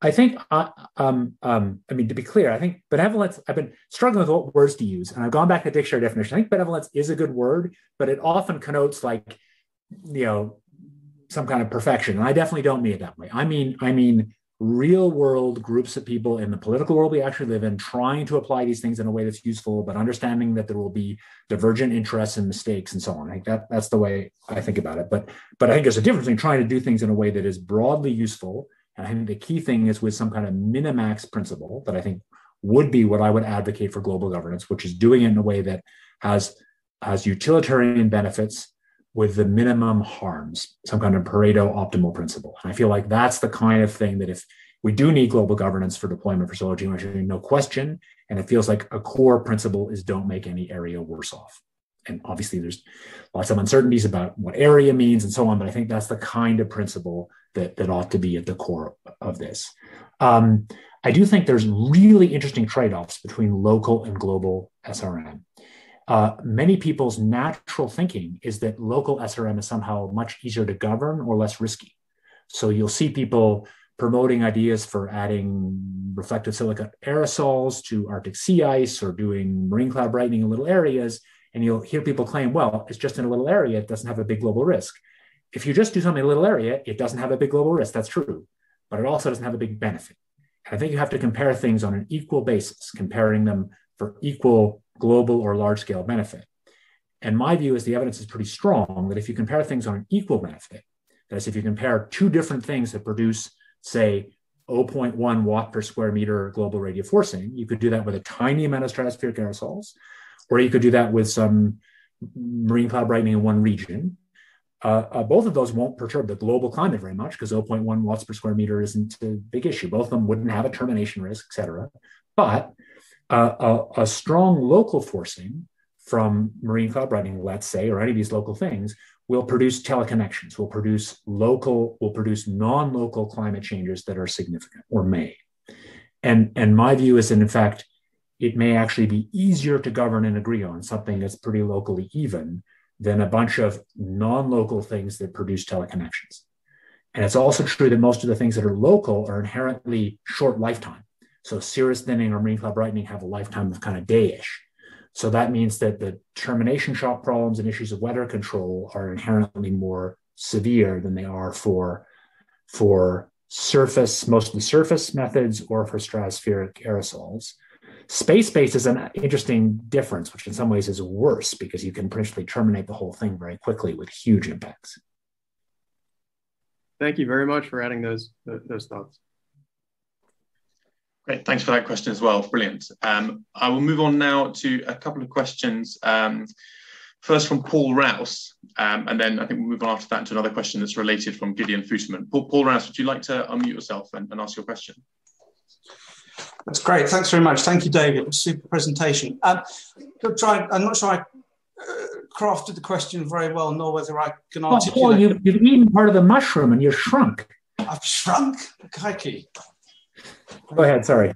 I think, uh, um, um, I mean, to be clear, I think benevolence, I've been struggling with what words to use, and I've gone back to dictionary definition. I think benevolence is a good word, but it often connotes like, you know, some kind of perfection. And I definitely don't mean it that way. I mean, I mean, real world groups of people in the political world we actually live in trying to apply these things in a way that's useful, but understanding that there will be divergent interests and mistakes and so on. I think that that's the way I think about it. But but I think there's a difference between trying to do things in a way that is broadly useful and I think the key thing is with some kind of minimax principle that I think would be what I would advocate for global governance, which is doing it in a way that has has utilitarian benefits with the minimum harms, some kind of Pareto optimal principle. And I feel like that's the kind of thing that if we do need global governance for deployment for solar geoengineering, no question. And it feels like a core principle is don't make any area worse off. And obviously, there's lots of uncertainties about what area means and so on, but I think that's the kind of principle that, that ought to be at the core of this. Um, I do think there's really interesting trade offs between local and global SRM. Uh, many people's natural thinking is that local SRM is somehow much easier to govern or less risky. So you'll see people promoting ideas for adding reflective silica aerosols to Arctic sea ice or doing marine cloud brightening in little areas. And you'll hear people claim, well, it's just in a little area, it doesn't have a big global risk. If you just do something in a little area, it doesn't have a big global risk. That's true, but it also doesn't have a big benefit. And I think you have to compare things on an equal basis, comparing them for equal global or large scale benefit. And my view is the evidence is pretty strong that if you compare things on an equal benefit, that is, if you compare two different things that produce, say, 0.1 watt per square meter global radiative forcing, you could do that with a tiny amount of stratospheric aerosols, or you could do that with some marine cloud brightening in one region, uh, uh, both of those won't perturb the global climate very much because 0.1 watts per square meter isn't a big issue. Both of them wouldn't have a termination risk, et cetera. But a, a, strong local forcing from marine cloud brightening, let's say, or any of these local things, will produce teleconnections, will produce local, will produce non-local climate changes that are significant or may. And, and my view is that in fact, it may actually be easier to govern and agree on something that's pretty locally even than a bunch of non-local things that produce teleconnections. And it's also true that most of the things that are local are inherently short lifetime. So cirrus thinning or marine cloud brightening have a lifetime of kind of dayish. So that means that the termination shock problems and issues of weather control are inherently more severe than they are for, for surface, mostly surface methods or for stratospheric aerosols. Space based is an interesting difference, which in some ways is worse because you can potentially terminate the whole thing very quickly with huge impacts. Thank you very much for adding those those thoughts. Great, thanks for that question as well. Brilliant. Um, I will move on now to a couple of questions. Um, first from Paul Rouse, um, and then I think we'll move on after that to another question that's related from Gideon Futerman. Paul, Paul Rouse, would you like to unmute yourself and, and ask your question? That's great. Thanks very much. Thank you, David. Super presentation. Um, try, I'm not sure I uh, crafted the question very well, nor whether I can oh, articulate. Paul, you've, you've eaten part of the mushroom and you're shrunk. I've shrunk? Crikey. Go ahead, sorry.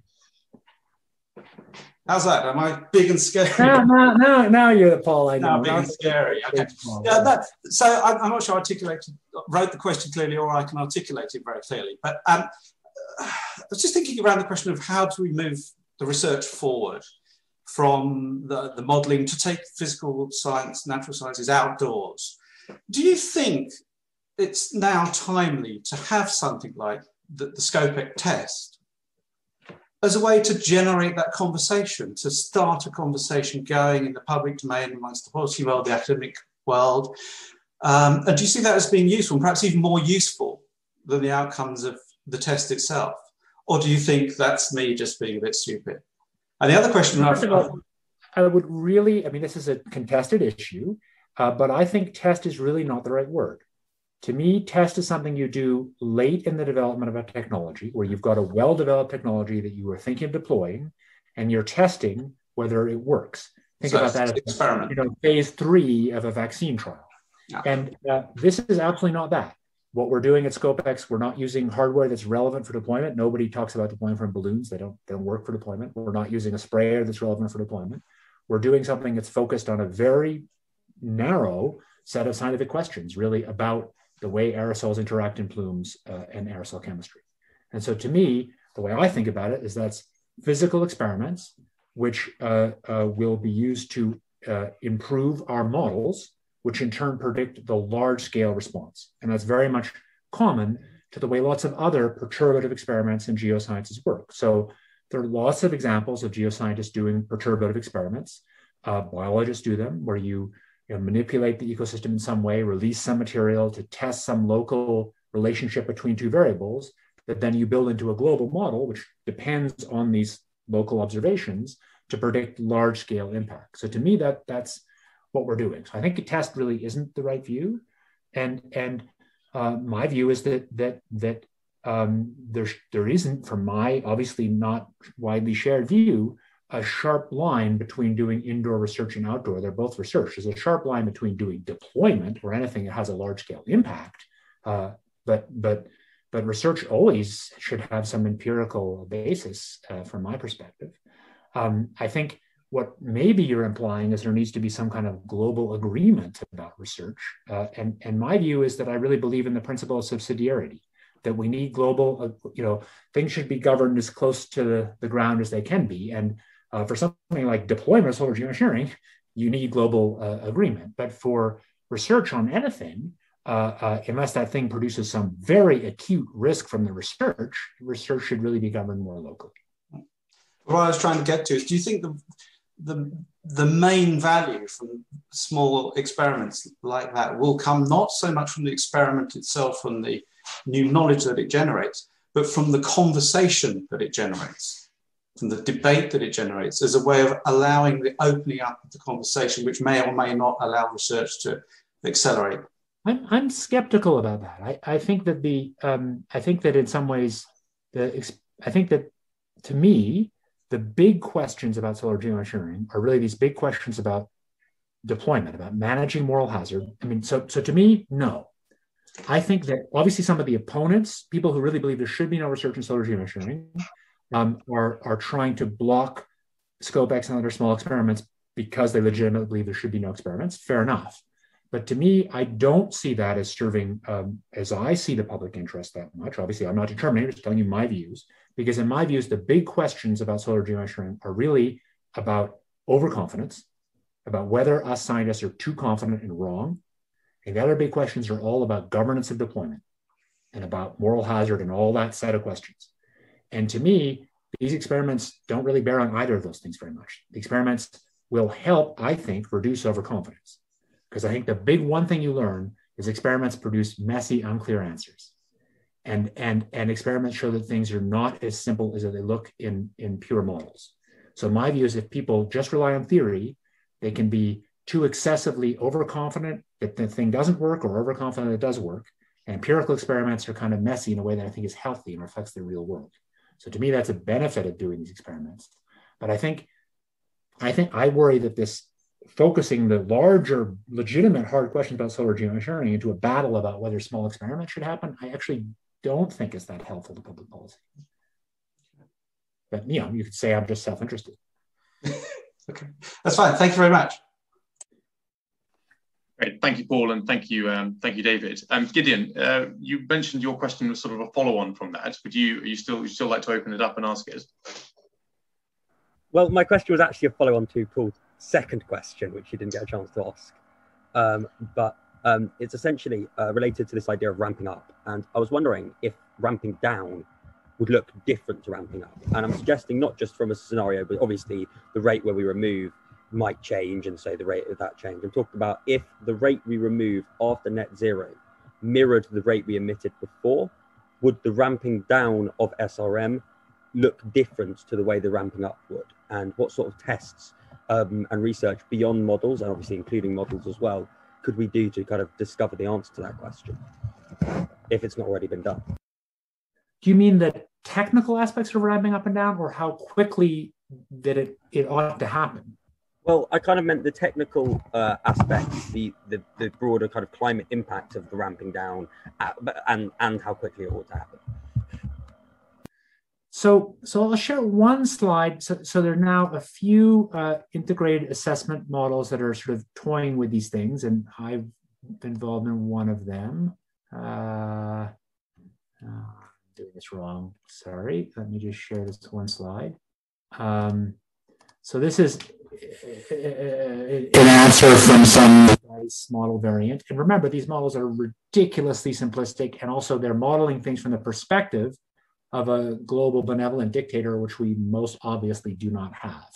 How's that? Am I big and scary? No, no, no, now you're the Paul. I know. No, big and scary. Okay. Yeah, that, so I'm, I'm, not sure I articulated, wrote the question clearly, or I can articulate it very clearly. But um, I was just thinking around the question of how do we move the research forward from the, the modelling to take physical science, natural sciences outdoors. Do you think it's now timely to have something like the, the ScopeX test as a way to generate that conversation, to start a conversation going in the public domain amongst the policy world, the academic world. Um, and do you see that as being useful, and perhaps even more useful than the outcomes of the test itself? Or do you think that's me just being a bit stupid? And the other question, First of all, I would really, I mean, this is a contested issue, uh, but I think test is really not the right word. To me, test is something you do late in the development of a technology where you've got a well developed technology that you are thinking of deploying and you're testing whether it works. Think so about that as experiment. you know, phase three of a vaccine trial. Yeah. And uh, this is absolutely not that. What we're doing at ScopeX, we're not using hardware that's relevant for deployment. Nobody talks about deploying from balloons. They don't, they don't work for deployment. We're not using a sprayer that's relevant for deployment. We're doing something that's focused on a very narrow set of scientific questions, really about the way aerosols interact in plumes uh, and aerosol chemistry. And so to me, the way I think about it is that's physical experiments, which uh, uh, will be used to uh, improve our models, which in turn predict the large scale response. And that's very much common to the way lots of other perturbative experiments in geosciences work. So there are lots of examples of geoscientists doing perturbative experiments. Uh, biologists do them, where you you know, manipulate the ecosystem in some way, release some material to test some local relationship between two variables that then you build into a global model, which depends on these local observations to predict large scale impact. So to me, that that's what we're doing. So I think a test really isn't the right view, and and uh, my view is that that that um, there there isn't, from my obviously not widely shared view, a sharp line between doing indoor research and outdoor. They're both research. There's a sharp line between doing deployment or anything that has a large scale impact, uh, but but but research always should have some empirical basis uh, from my perspective. Um, I think what maybe you're implying is there needs to be some kind of global agreement about research. Uh, and, and my view is that I really believe in the principle of subsidiarity, that we need global, uh, you know, things should be governed as close to the, the ground as they can be. And uh, for something like deployment of solar geoengineering, you need global uh, agreement. But for research on anything, uh, uh, unless that thing produces some very acute risk from the research, research should really be governed more locally. What I was trying to get to is, do you think the the the main value from small experiments like that will come not so much from the experiment itself and the new knowledge that it generates, but from the conversation that it generates? From the debate that it generates as a way of allowing the opening up of the conversation, which may or may not allow research to accelerate. I'm, I'm skeptical about that. I, I think that the um, I think that in some ways the I think that to me the big questions about solar geoengineering are really these big questions about deployment, about managing moral hazard. I mean, so so to me, no. I think that obviously some of the opponents, people who really believe there should be no research in solar geoengineering, um, are, are trying to block ScopeX and other small experiments because they legitimately believe there should be no experiments. Fair enough. But to me, I don't see that as serving um, as I see the public interest that much. Obviously, I'm not determining, I'm just telling you my views. Because in my views, the big questions about solar geoengineering are really about overconfidence, about whether us scientists are too confident and wrong. And the other big questions are all about governance of deployment and about moral hazard and all that set of questions. And to me, these experiments don't really bear on either of those things very much. The experiments will help, I think, reduce overconfidence. Because I think the big one thing you learn is experiments produce messy, unclear answers. And, and, and experiments show that things are not as simple as they look in, in pure models. So my view is if people just rely on theory, they can be too excessively overconfident that the thing doesn't work or overconfident that it does work. And empirical experiments are kind of messy in a way that I think is healthy and reflects the real world. So to me, that's a benefit of doing these experiments. But I think, I think I worry that this focusing the larger, legitimate, hard questions about solar geoengineering into a battle about whether small experiments should happen, I actually don't think is that helpful to public policy. But you know, you could say I'm just self-interested. Okay, that's fine. Thank you very much. Great. Thank you, Paul, and thank you, um, thank you, David. Um, Gideon, uh, you mentioned your question was sort of a follow-on from that. Would you, you still, you still like to open it up and ask it? Well, my question was actually a follow-on to Paul's second question, which you didn't get a chance to ask. Um, but um, it's essentially uh, related to this idea of ramping up. And I was wondering if ramping down would look different to ramping up. And I'm suggesting not just from a scenario, but obviously the rate where we remove might change and say the rate of that change. I'm talking about if the rate we remove after net zero mirrored the rate we emitted before, would the ramping down of SRM look different to the way the ramping up would? And what sort of tests um, and research beyond models, and obviously including models as well, could we do to kind of discover the answer to that question if it's not already been done? Do you mean the technical aspects of ramping up and down, or how quickly that it, it ought to happen? Well, I kind of meant the technical uh, aspects, the, the, the broader kind of climate impact of the ramping down, uh, and and how quickly it ought to happen. So, so I'll share one slide. So, so there are now a few uh, integrated assessment models that are sort of toying with these things, and I've been involved in one of them. Uh, uh, doing this wrong. Sorry. Let me just share this one slide. Um, so this is an answer from some model variant. And remember, these models are ridiculously simplistic, and also they're modeling things from the perspective of a global benevolent dictator, which we most obviously do not have.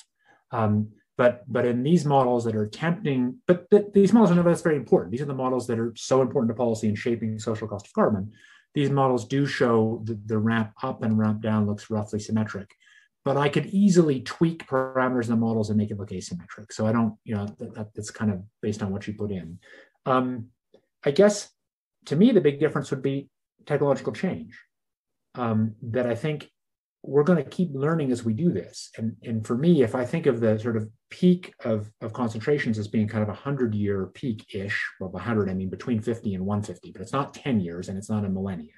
Um, but but in these models that are tempting, but th- these models are that's very important. These are the models that are so important to policy and shaping social cost of carbon. These models do show that the ramp up and ramp down looks roughly symmetric but I could easily tweak parameters in the models and make it look asymmetric. So I don't, you know, that, that's kind of based on what you put in. Um, I guess to me, the big difference would be technological change. Um, that I think we're going to keep learning as we do this. And, and for me, if I think of the sort of peak of, of concentrations as being kind of a 100 year peak ish, well, 100, I mean between 50 and 150, but it's not 10 years and it's not a millennia.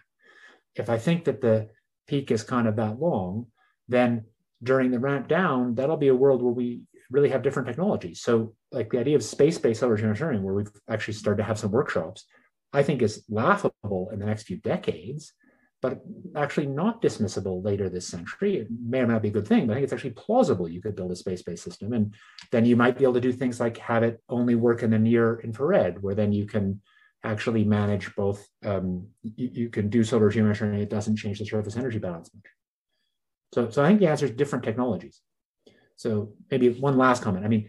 If I think that the peak is kind of that long, then during the ramp down, that'll be a world where we really have different technologies. So, like the idea of space-based solar geoengineering, where we've actually started to have some workshops, I think is laughable in the next few decades, but actually not dismissible later this century. It may or may not be a good thing, but I think it's actually plausible you could build a space-based system, and then you might be able to do things like have it only work in the near infrared, where then you can actually manage both. Um, you, you, can do solar geoengineering; it doesn't change the surface energy balance much. So, so I think the answer is different technologies. So maybe one last comment. I mean,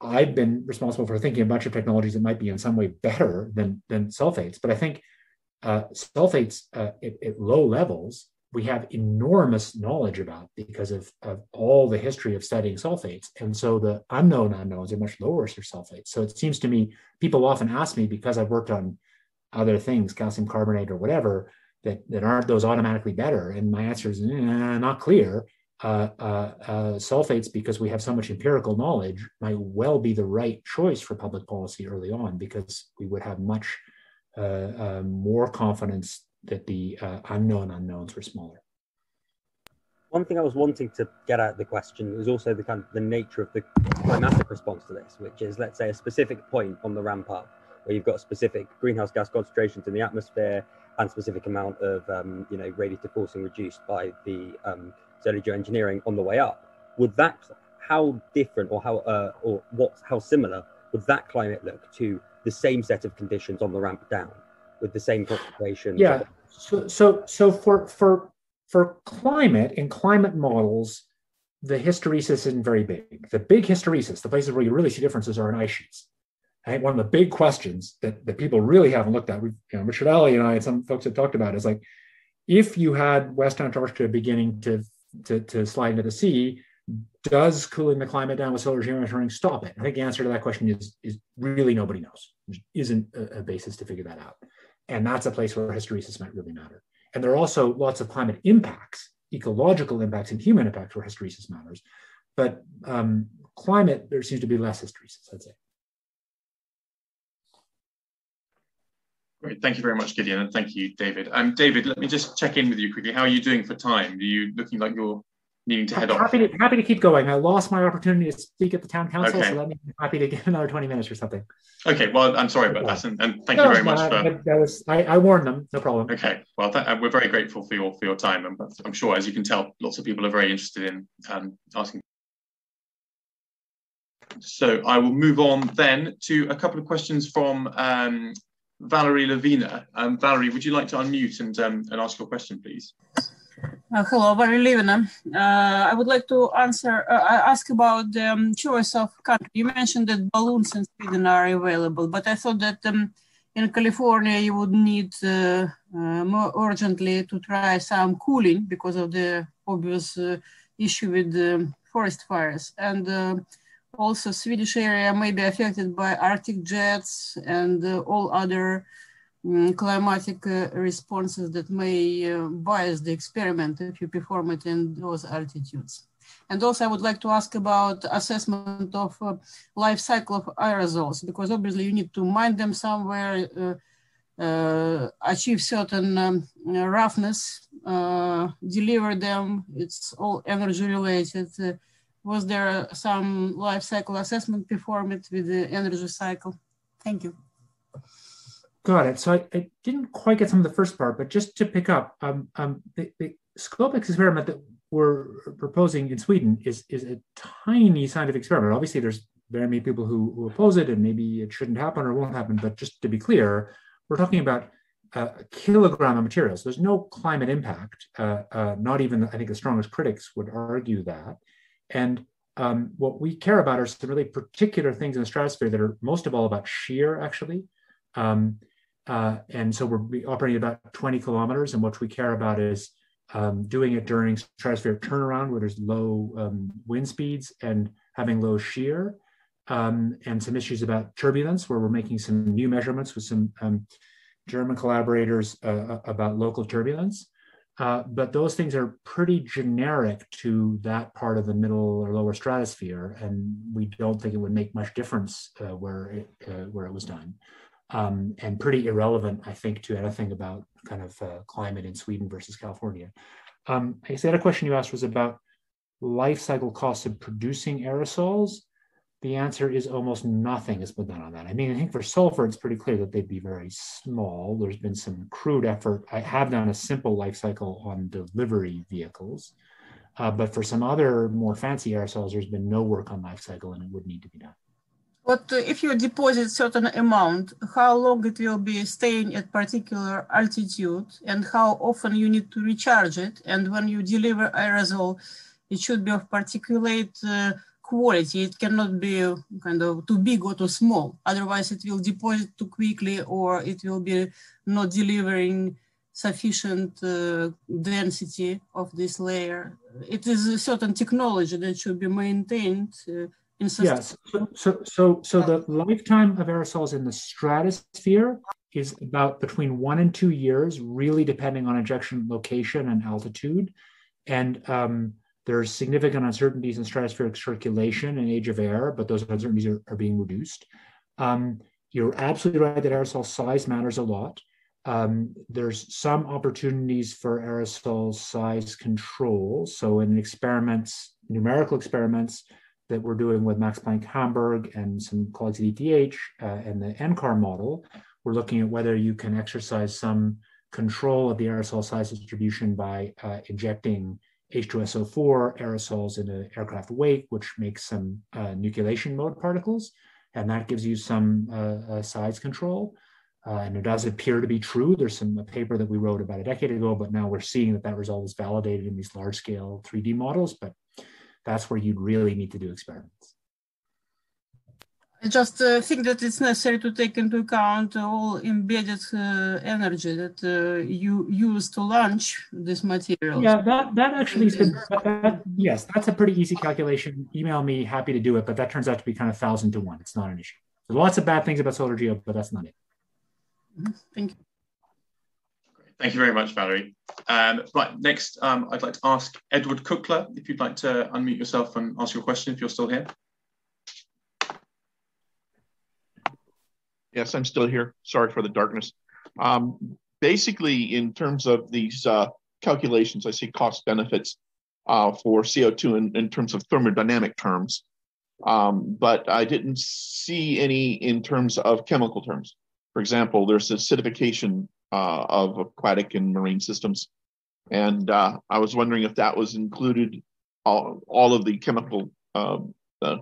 I've been responsible for thinking a bunch of technologies that might be in some way better than, than sulfates, but I think uh, sulfates uh, at, at, low levels, we have enormous knowledge about because of, of all the history of studying sulfates. And so the unknown unknowns are much lower for sulfates. So it seems to me, people often ask me because I've worked on other things, calcium carbonate or whatever, that, that aren't those automatically better? And my answer is eh, not clear. Uh, uh, uh, sulfates, because we have so much empirical knowledge, might well be the right choice for public policy early on because we would have much uh, uh, more confidence that the uh, unknown unknowns were smaller. One thing I was wanting to get at the question was also the kind of the nature of the climatic response to this, which is let's say a specific point on the ramp up where you've got specific greenhouse gas concentrations in the atmosphere and specific amount of um, you know radiative forcing reduced by the um, solar geoengineering on the way up. Would that how different or how uh, or what how similar would that climate look to the same set of conditions on the ramp down with the same concentration? Yeah. So so so for for for climate in climate models, the hysteresis isn't very big. The big hysteresis, the places where you really see differences, are in ice sheets. I think one of the big questions that, that people really haven't looked at, we, you know, Richard Alley and I and some folks have talked about is like, if you had West Antarctica beginning to, to, to slide into the sea, does cooling the climate down with solar geoengineering stop it? I think the answer to that question is, is really nobody knows. There isn't a, a basis to figure that out. And that's a place where hysteresis might really matter. And there are also lots of climate impacts, ecological impacts and human impacts where hysteresis matters. But um, climate, there seems to be less hysteresis, I'd say. Great. Thank you very much, Gideon, and thank you, David. Um, David, let me just check in with you quickly. How are you doing for time? Are you looking like you're needing to head I'm off. Happy to, happy to keep going. I lost my opportunity to speak at the town council, Okay. so that means I'm happy to give another 20 minutes or something. Okay, well, I'm sorry about that, and, and thank No, you very no, much I- for. I- That was, I, I warned them, no problem. Okay, well, th- uh, we're very grateful for your for your time, and I'm sure, as you can tell, lots of people are very interested in um, asking. So I will move on then to a couple of questions from um, Valerie Lavina. Um, Valerie, would you like to unmute and um, and ask your question, please? Uh, hello, Valerie Levina. Uh, I would like to answer, uh, ask about the um, choice of country. You mentioned that balloons in Sweden are available, but I thought that um, in California you would need uh, uh, more urgently to try some cooling because of the obvious uh, issue with the forest fires. And also Swedish area may be affected by Arctic jets and uh, all other mm, climatic uh, responses that may uh, bias the experiment if you perform it in those altitudes. And also I would like to ask about assessment of uh, life cycle of aerosols, because obviously you need to mine them somewhere, uh, uh, achieve certain um, roughness, deliver them, it's all energy related. Was there some life cycle assessment performed with the energy cycle? Thank you. Got it. So I, I didn't quite get some of the first part, but just to pick up, um, um, the, the ScopeX experiment that we're proposing in Sweden is, is a tiny scientific experiment. Obviously, there's very many people who, who oppose it, and maybe it shouldn't happen or won't happen. But just to be clear, we're talking about a kilogram of materials. There's no climate impact. Uh, uh, not even, I think, the strongest critics would argue that. And um, what we care about are some really particular things in the stratosphere that are most of all about shear, actually. Um, uh, and so we're operating about 20 kilometers, and what we care about is um, doing it during stratospheric turnaround where there's low um, wind speeds and having low shear, um, and some issues about turbulence where we're making some new measurements with some um, German collaborators uh, about local turbulence. Uh, but those things are pretty generic to that part of the middle or lower stratosphere, and we don't think it would make much difference uh, where it uh, where it was done um, and pretty irrelevant, I think, to anything about kind of uh, climate in Sweden versus California. Um, I guess the other question you asked was about life cycle costs of producing aerosols. The answer is almost nothing has been done on that. I mean, I think for sulfur, it's pretty clear that they'd be very small. There's been some crude effort. I have done a simple life cycle on delivery vehicles. Uh, but for some other more fancy aerosols, there's been no work on life cycle and it would need to be done. But uh, if you deposit certain amount, how long it will be staying at particular altitude and how often you need to recharge it. And when you deliver aerosol, it should be of particulate uh, quality. It cannot be kind of too big or too small. Otherwise it will deposit too quickly or it will be not delivering sufficient uh, density of this layer. It is a certain technology that should be maintained uh, Yes. So, so, so, so the lifetime of aerosols in the stratosphere is about between one and two years, really depending on injection location and altitude. And um, there's significant uncertainties in stratospheric circulation and age of air, but those uncertainties are, are being reduced. Um, you're absolutely right that aerosol size matters a lot. Um, there's some opportunities for aerosol size control. So in experiments, numerical experiments, that we're doing with Max Planck Hamburg and some colleagues at ETH uh, and the NCAR model, we're looking at whether you can exercise some control of the aerosol size distribution by uh, injecting H2SO4 aerosols in an aircraft wake, which makes some uh, nucleation mode particles. And that gives you some uh, size control. Uh, and it does appear to be true. There's some a paper that we wrote about a decade ago, but now we're seeing that that result is validated in these large scale 3D models. But that's where you'd really need to do experiments. I just uh, think that it's necessary to take into account all embedded uh, energy that uh, you use to launch this material. Yeah, that, that actually has been, that, that, yes, that's a pretty easy calculation. Email me, happy to do it, but that turns out to be kind of thousand to one. It's not an issue. There's lots of bad things about solar geo, but that's not it. Thank you. Thank you very much, Valerie. Um, right, next, um, I'd like to ask Edward Cookler if you'd like to unmute yourself and ask your question if you're still here. Yes, I'm still here. Sorry for the darkness. Um, basically, in terms of these uh, calculations, I see cost benefits. uh, for CO2 in, in terms of thermodynamic terms, um, but I didn't see any in terms of chemical terms. For example, there's acidification uh, of aquatic and marine systems. And uh, I was wondering if that was included, all, all of the chemical uh,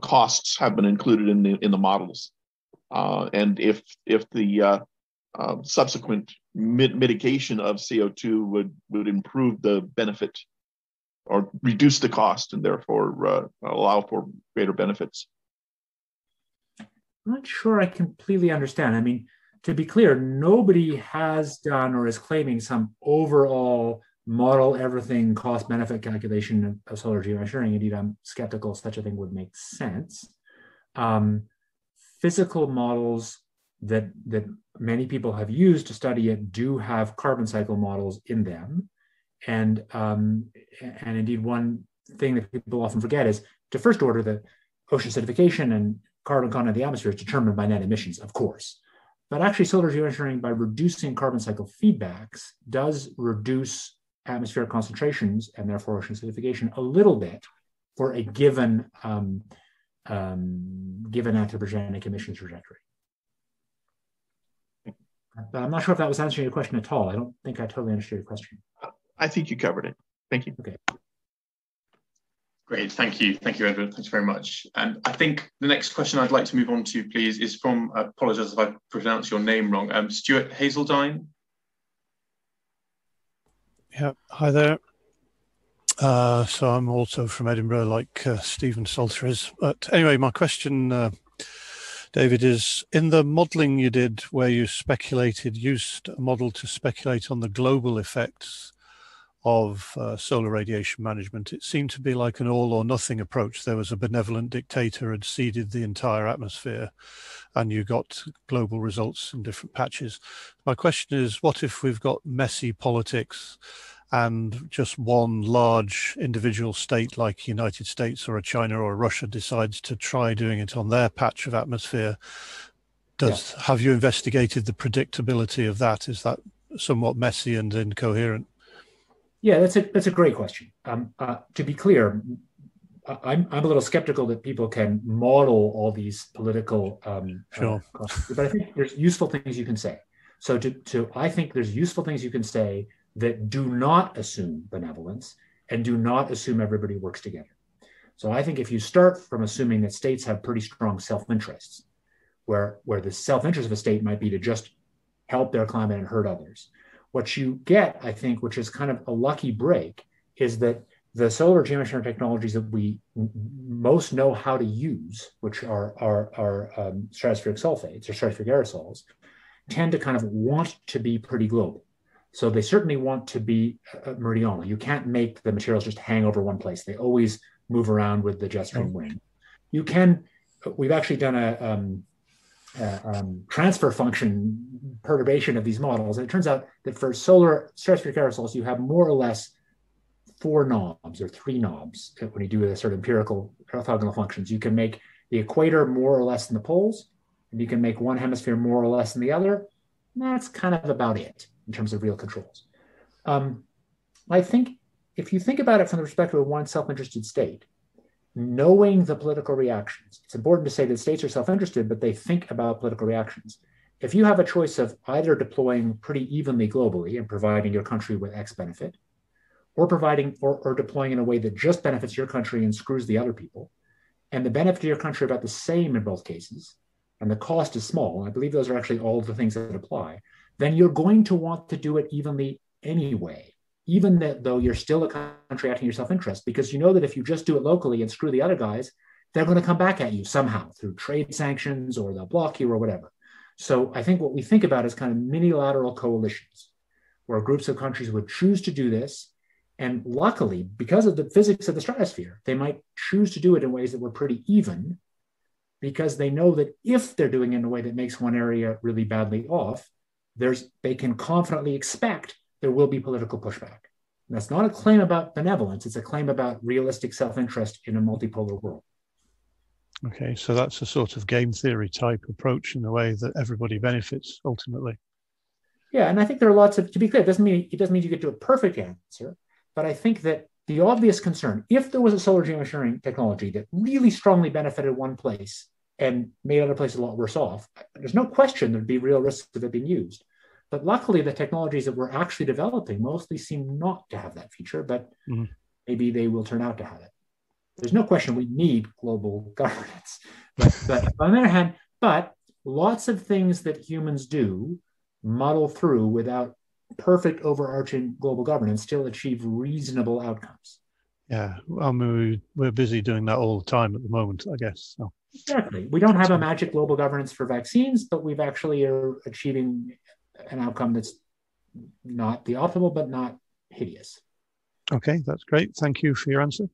costs have been included in the, in the models. Uh, and if, if the uh, uh, subsequent mit- mitigation of CO2 would, would improve the benefit or reduce the cost and therefore allow for greater benefits. I'm not sure I completely understand. I mean, to be clear, nobody has done or is claiming some overall model everything cost benefit calculation of solar geoengineering. Indeed, I'm skeptical such a thing would make sense. Um, physical models that that many people have used to study it do have carbon cycle models in them, and um, and indeed one thing that people often forget is to first order the ocean acidification and carbon content of the atmosphere is determined by net emissions, of course. But actually, solar geoengineering, by reducing carbon cycle feedbacks, does reduce atmospheric concentrations and therefore ocean acidification a little bit for a given um, um, given anthropogenic emissions trajectory. But I'm not sure if that was answering your question at all. I don't think I totally understood your question. I think you covered it. Thank you. Okay. Great, thank you. Thank you, Edward. Thanks very much. And I think the next question I'd like to move on to, please, is from, I apologize if I pronounce your name wrong, um, Stuart Hazeldine. Yeah, hi there. Uh, so I'm also from Edinburgh, like uh, Stephen Salter is. But anyway, my question, uh, David, is in the modelling you did where you speculated, used a model to speculate on the global effects of uh, solar radiation management. It seemed to be like an all or nothing approach. There was a benevolent dictator had seeded the entire atmosphere, and you got global results in different patches. My question is what if we've got messy politics? And just one large individual state like United States or a China or Russia decides to try doing it on their patch of atmosphere. Does yeah. have you investigated the predictability of that? Is that somewhat messy and incoherent? Yeah, that's a that's a great question. Um, uh, to be clear, I'm I'm a little skeptical that people can model all these political. Um, uh, sure. Uh, but I think there's useful things you can say. So to to I think there's useful things you can say that do not assume benevolence and do not assume everybody works together. So I think if you start from assuming that states have pretty strong self-interests, where where the self-interest of a state might be to just help their climate and hurt others, what you get, I think, which is kind of a lucky break, is that the solar geoengineering technologies that we most know how to use, which are, are, are um, stratospheric sulfates or stratospheric aerosols, tend to kind of want to be pretty global. So they certainly want to be uh, meridional. You can't make the materials just hang over one place. They always move around with the jet stream wind. You can, we've actually done a, um, uh, um, transfer function perturbation of these models. And it turns out that for solar stratospheric aerosols, you have more or less four knobs or three knobs when you do the sort of empirical orthogonal functions. You can make the equator more or less than the poles, and you can make one hemisphere more or less than the other. And that's kind of about it in terms of real controls. Um, I think if you think about it from the perspective of one self-interested state, knowing the political reactions. It's important to say that states are self interested, but they think about political reactions. If you have a choice of either deploying pretty evenly globally and providing your country with X benefit, or providing or, or deploying in a way that just benefits your country and screws the other people, and the benefit to your country about the same in both cases, and the cost is small, I believe those are actually all the things that apply, then you're going to want to do it evenly anyway even that though you're still a country acting in your self-interest, because you know that if you just do it locally and screw the other guys, they're going to come back at you somehow through trade sanctions or they'll block you or whatever. So I think what we think about is kind of mini-lateral coalitions, where groups of countries would choose to do this. And luckily, because of the physics of the stratosphere, they might choose to do it in ways that were pretty even, because they know that if they're doing it in a way that makes one area really badly off, there's they can confidently expect there will be political pushback. And that's not a claim about benevolence, it's a claim about realistic self interest in a multipolar world. Okay, so that's a sort of game theory type approach in a way that everybody benefits ultimately. Yeah, and I think there are lots of to be clear, it doesn't mean it doesn't mean you get to a perfect answer, but I think that the obvious concern if there was a solar geoengineering technology that really strongly benefited one place and made other places a lot worse off, there's no question there'd be real risks of it being used. But luckily, the technologies that we're actually developing mostly seem not to have that feature, but mm-hmm. maybe they will turn out to have it. There's no question we need global governance. But, but on the other hand, but lots of things that humans do muddle through without perfect overarching global governance still achieve reasonable outcomes. Yeah, I mean, we're busy doing that all the time at the moment, I guess. So. Exactly. We don't have a magic global governance for vaccines, but we've actually are achieving an outcome that's not the optimal, but not hideous. Okay, that's great. Thank you for your answer.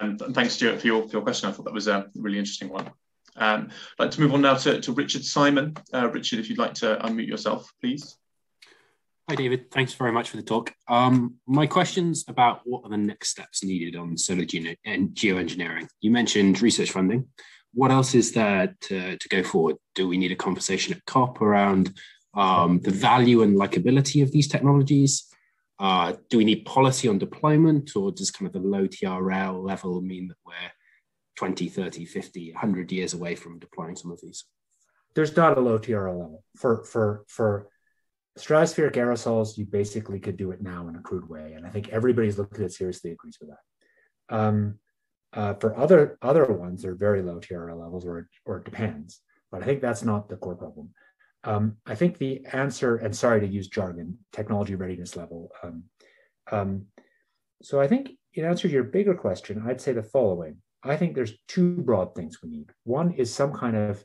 And thanks, Stuart, for your, for your question. I thought that was a really interesting one. Um, I'd like to move on now to, to Richard Simon. Uh, Richard, if you'd like to unmute yourself, please. Hi, David. Thanks very much for the talk. Um, my question's about what are the next steps needed on solar and geoengineering. You mentioned research funding. What else is there to, to go forward? Do we need a conversation at COP around um, the value and likability of these technologies? Uh, do we need policy on deployment, or does kind of the low TRL level mean that we're 20, 30, 50, 100 years away from deploying some of these? There's not a low TRL level. For, for, for stratospheric aerosols, you basically could do it now in a crude way. And I think everybody's looking at it seriously agrees with that. Um, uh, for other other ones, they're very low TRL levels, or or it depends. But I think that's not the core problem. Um, I think the answer, and sorry to use jargon, technology readiness level. Um, um, so I think in answer to your bigger question, I'd say the following. I think there's two broad things we need. One is some kind of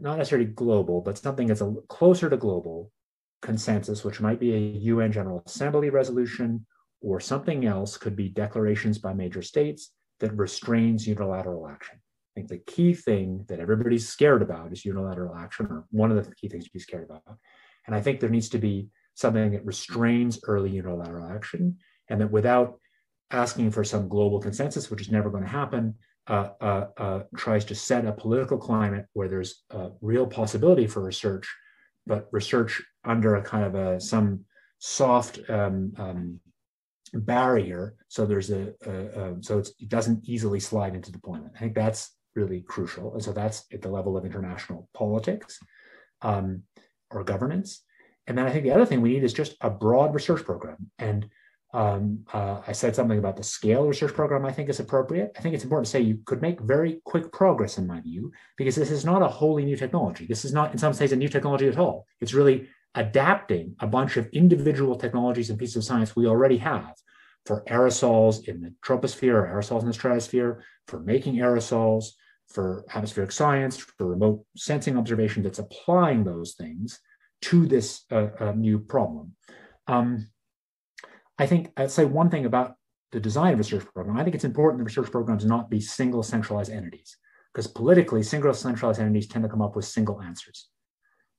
not necessarily global, but something that's a closer to global consensus, which might be a UN General Assembly resolution or something else, could be declarations by major states that restrains unilateral action. I think the key thing that everybody's scared about is unilateral action, or one of the key things to be scared about. And I think there needs to be something that restrains early unilateral action, and that without asking for some global consensus, which is never going to happen, uh, uh, uh, tries to set a political climate where there's a real possibility for research, but research under a kind of a some soft um, um, barrier, so there's a, a, a so it doesn't easily slide into deployment. I think that's really crucial, and so that's at the level of international politics um, or governance. And then I think the other thing we need is just a broad research program and um, uh, I said something about the scale research program I think is appropriate. I think it's important to say you could make very quick progress, in my view, because this is not a wholly new technology. This is not, in some ways, a new technology at all. It's really adapting a bunch of individual technologies and pieces of science we already have for aerosols in the troposphere or aerosols in the stratosphere, for making aerosols, for atmospheric science, for remote sensing observation that's applying those things to this uh, uh, new problem. Um, I think I'd say one thing about the design of research program. I think it's important that research programs not be single centralized entities because politically, single centralized entities tend to come up with single answers.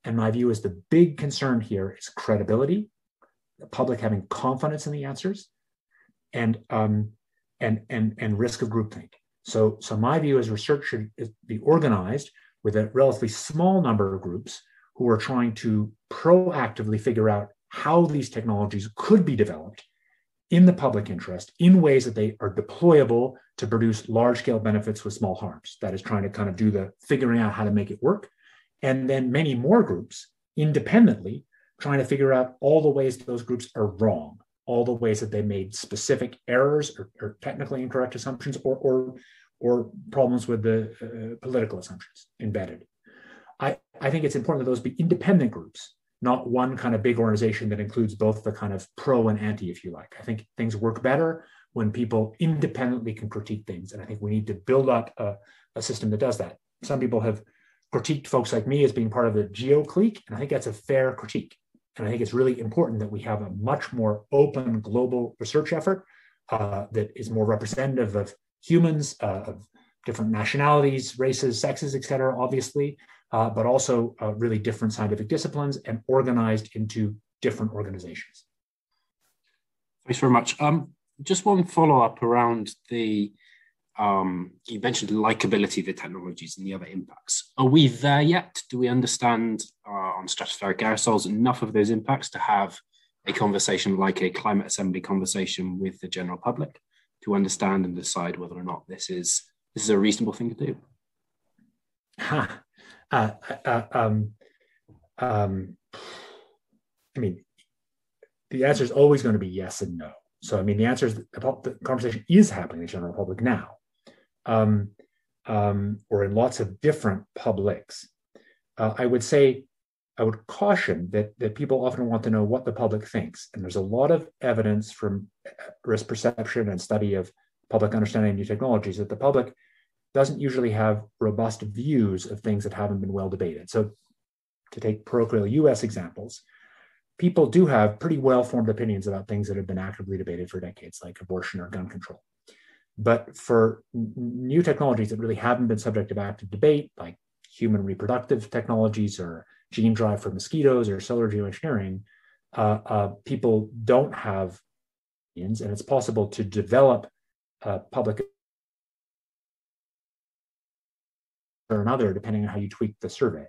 And my view is the big concern here is credibility, the public having confidence in the answers, and um, and and and risk of groupthink. So so my view is research should be organized with a relatively small number of groups who are trying to proactively figure out how these technologies could be developed in the public interest in ways that they are deployable to produce large scale benefits with small harms. That is trying to kind of do the figuring out how to make it work. And then many more groups independently trying to figure out all the ways those groups are wrong, all the ways that they made specific errors or, or technically incorrect assumptions or, or, or problems with the uh, political assumptions embedded. I, I think it's important that those be independent groups not one kind of big organization that includes both the kind of pro and anti, if you like. I think things work better when people independently can critique things. And I think we need to build up a, a system that does that. Some people have critiqued folks like me as being part of the geo clique, and I think that's a fair critique. And I think it's really important that we have a much more open global research effort uh, that is more representative of humans, uh, of different nationalities, races, sexes, et cetera, obviously, uh, but also uh, really different scientific disciplines and organized into different organizations. Thanks very much. Um, just one follow up around the um, you mentioned likability of the technologies and the other impacts. Are we there yet? Do we understand uh, on stratospheric aerosols enough of those impacts to have a conversation like a climate assembly conversation with the general public to understand and decide whether or not this is this is a reasonable thing to do? Huh. Uh, uh, um, um, I mean, the answer is always going to be yes and no. So, I mean, the answer is the, the conversation is happening in the general public now, um, um, or in lots of different publics. Uh, I would say, I would caution that, that people often want to know what the public thinks. And there's a lot of evidence from risk perception and study of public understanding of new technologies that the public doesn't usually have robust views of things that haven't been well debated. So, to take parochial US examples, people do have pretty well formed opinions about things that have been actively debated for decades, like abortion or gun control. But for new technologies that really haven't been subject of active debate, like human reproductive technologies or gene drive for mosquitoes or solar geoengineering, uh, uh, people don't have opinions, and it's possible to develop uh, public or another, depending on how you tweak the survey.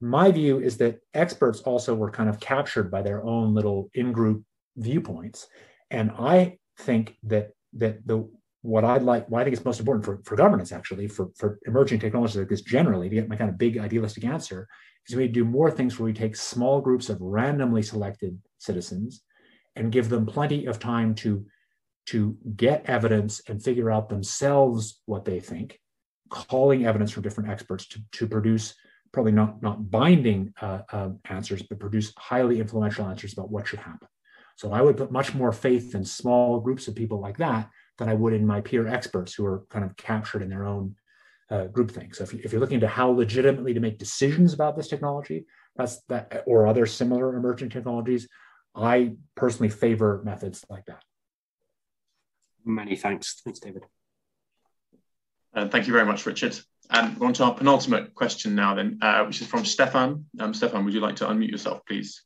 My view is that experts also were kind of captured by their own little in-group viewpoints. And I think that that the what I'd like, what I think is most important for, for governance, actually, for, for emerging technologies like this generally, to get my kind of big idealistic answer, is we do more things where we take small groups of randomly selected citizens and give them plenty of time to, to get evidence and figure out themselves what they think, calling evidence from different experts to, to produce probably not, not binding uh, uh, answers, but produce highly influential answers about what should happen. So I would put much more faith in small groups of people like that than I would in my peer experts who are kind of captured in their own uh, groupthink. So if, you, if you're looking to how legitimately to make decisions about this technology, that's that or other similar emerging technologies, I personally favor methods like that. Many thanks. Thanks, David. Uh, thank you very much, Richard. Um, we're on to our penultimate question now, then, uh, which is from Stefan. Um, Stefan, would you like to unmute yourself, please?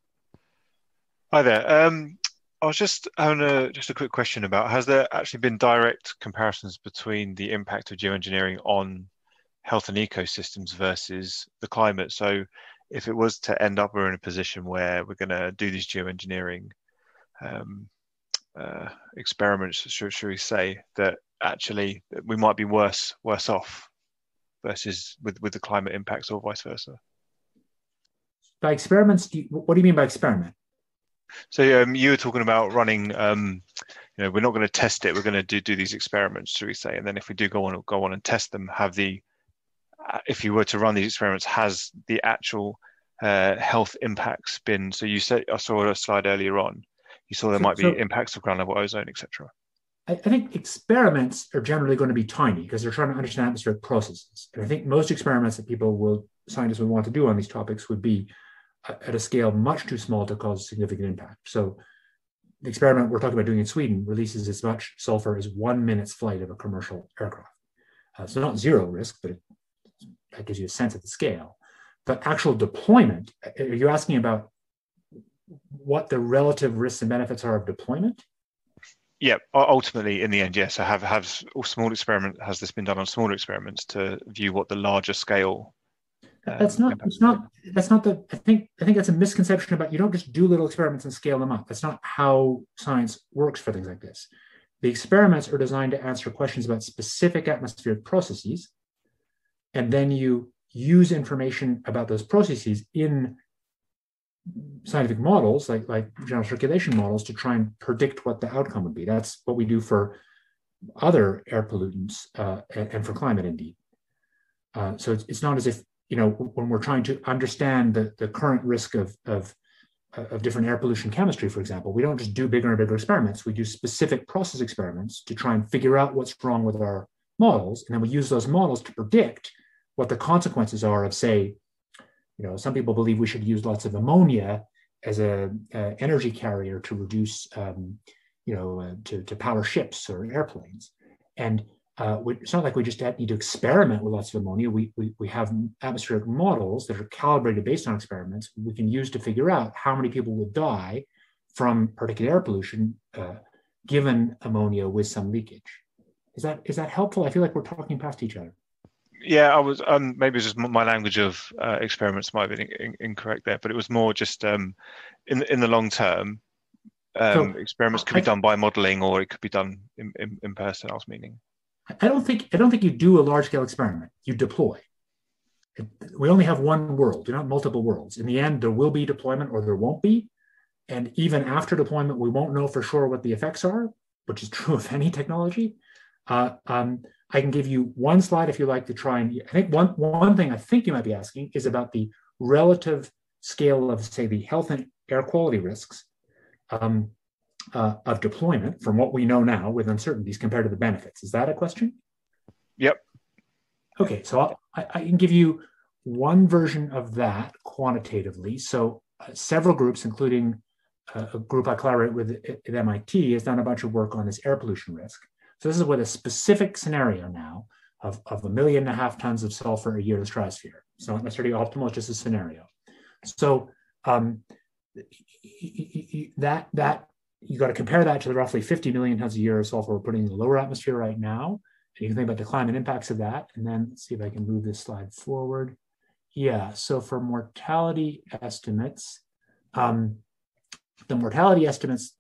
Hi there. Um, I was just having a just a quick question about has there actually been direct comparisons between the impact of geoengineering on health and ecosystems versus the climate? So, if it was to end up we're in a position where we're going to do these geoengineering um, uh, experiments, should, should we say that actually we might be worse worse off versus with with the climate impacts or vice versa? By experiments, do you, what do you mean by experiment? So um, you were talking about running. Um, you know, we're not going to test it. We're going to do do these experiments, should we say? And then if we do go on go on and test them, have the uh, if you were to run these experiments, has the actual uh, health impacts been? So you said I saw a slide earlier on. You saw there so, might be so impacts of ground level ozone, etc. I, I think experiments are generally going to be tiny because they're trying to understand atmospheric processes. And I think most experiments that people will scientists would want to do on these topics would be at a scale much too small to cause significant impact. So the experiment we're talking about doing in Sweden releases as much sulfur as one minute's flight of a commercial aircraft. Uh, so not zero risk, but it, that gives you a sense of the scale. But actual deployment, are you asking about what the relative risks and benefits are of deployment? Yeah, ultimately, in the end, yes. I have have small experiment. Has this been done on smaller experiments to view what the larger scale that's not it's not that's not the i think i think that's a misconception about you don't just do little experiments and scale them up. That's not how science works for things like this. The experiments are designed to answer questions about specific atmospheric processes and then you use information about those processes in scientific models like like general circulation models to try and predict what the outcome would be. That's what we do for other air pollutants uh, and, and, for climate indeed. Uh, so it's, it's not as if you know, when we're trying to understand the, the current risk of, of, of different air pollution chemistry, for example, we don't just do bigger and bigger experiments. We do specific process experiments to try and figure out what's wrong with our models. And then we use those models to predict what the consequences are of, say, you know, some people believe we should use lots of ammonia as a, a energy carrier to reduce, um, you know, uh, to, to power ships or airplanes. And uh, it's not like we just need to experiment with lots of ammonia. We, we, we have atmospheric models that are calibrated based on experiments we can use to figure out how many people would die from particulate air pollution uh, given ammonia with some leakage. Is that is that helpful? I feel like we're talking past each other. Yeah, I was um, maybe it's just my language of uh, experiments might have been in, incorrect there, but it was more just um, in in the long term um, so experiments could be done by modeling or it could be done in, in, in person, I was meaning. I don't think I don't think you do a large scale experiment. You deploy. We only have one world, You're not multiple worlds. In the end, there will be deployment or there won't be. And even after deployment, we won't know for sure what the effects are, which is true of any technology. Uh, um, I can give you one slide if you like to try and. I think one one thing I think you might be asking is about the relative scale of, say, the health and air quality risks um, uh, of deployment from what we know now with uncertainties compared to the benefits. Is that a question? Yep. Okay, so I, I can give you one version of that quantitatively. So uh, several groups, including uh, a group I collaborate with at MIT, has done a bunch of work on this air pollution risk. So this is with a specific scenario now of, of a million and a half tons of sulfur a year to the stratosphere. It's not necessarily optimal, it's just a scenario. So um, that that you got to compare that to the roughly 50 million tons a year of sulfur we're putting in the lower atmosphere right now. And you can think about the climate impacts of that. And then see if I can move this slide forward. Yeah, so for mortality estimates, um, the mortality estimates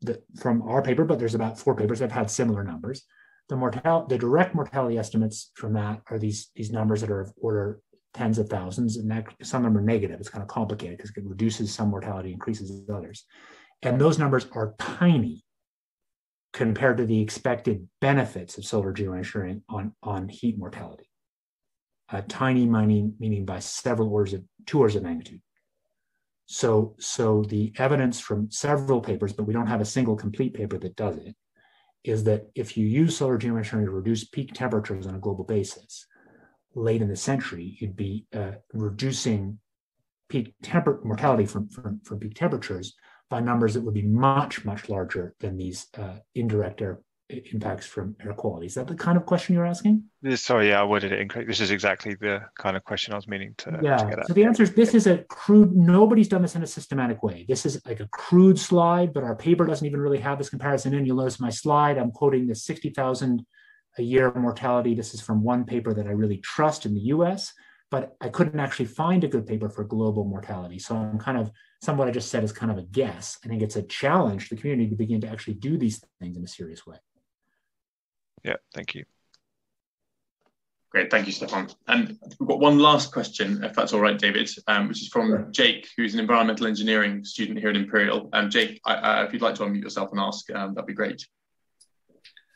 that from our paper, but there's about four papers that have had similar numbers. The mortal, the direct mortality estimates from that are these these numbers that are of order tens of thousands, and that some of them are negative. It's kind of complicated because it reduces some mortality, increases others. And those numbers are tiny compared to the expected benefits of solar geoengineering on, on heat mortality. Uh, tiny mining meaning by several orders of two orders of magnitude. So, so the evidence from several papers, but we don't have a single complete paper that does it, is that if you use solar geoengineering to reduce peak temperatures on a global basis, late in the century, you'd be uh, reducing peak temper mortality from, from, from peak temperatures by numbers that would be much, much larger than these uh, indirect air impacts from air quality. Is that the kind of question you're asking? This, sorry, yeah, I worded it incorrect. This is exactly the kind of question I was meaning to, yeah. To so the answer is this is a crude, nobody's done this in a systematic way. This is like a crude slide, but our paper doesn't even really have this comparison in. You'll notice my slide, I'm quoting the 60,000 a year mortality. This is from one paper that I really trust in the US, but I couldn't actually find a good paper for global mortality. So I'm kind of some of what I just said is kind of a guess. I think it's a challenge to the community to begin to actually do these things in a serious way. Yeah, thank you. Great, thank you, Stefan. And we've got one last question, if that's all right, David, um, which is from sure. Jake, who's an environmental engineering student here at Imperial. Um, Jake, I, uh, if you'd like to unmute yourself and ask, um, that'd be great.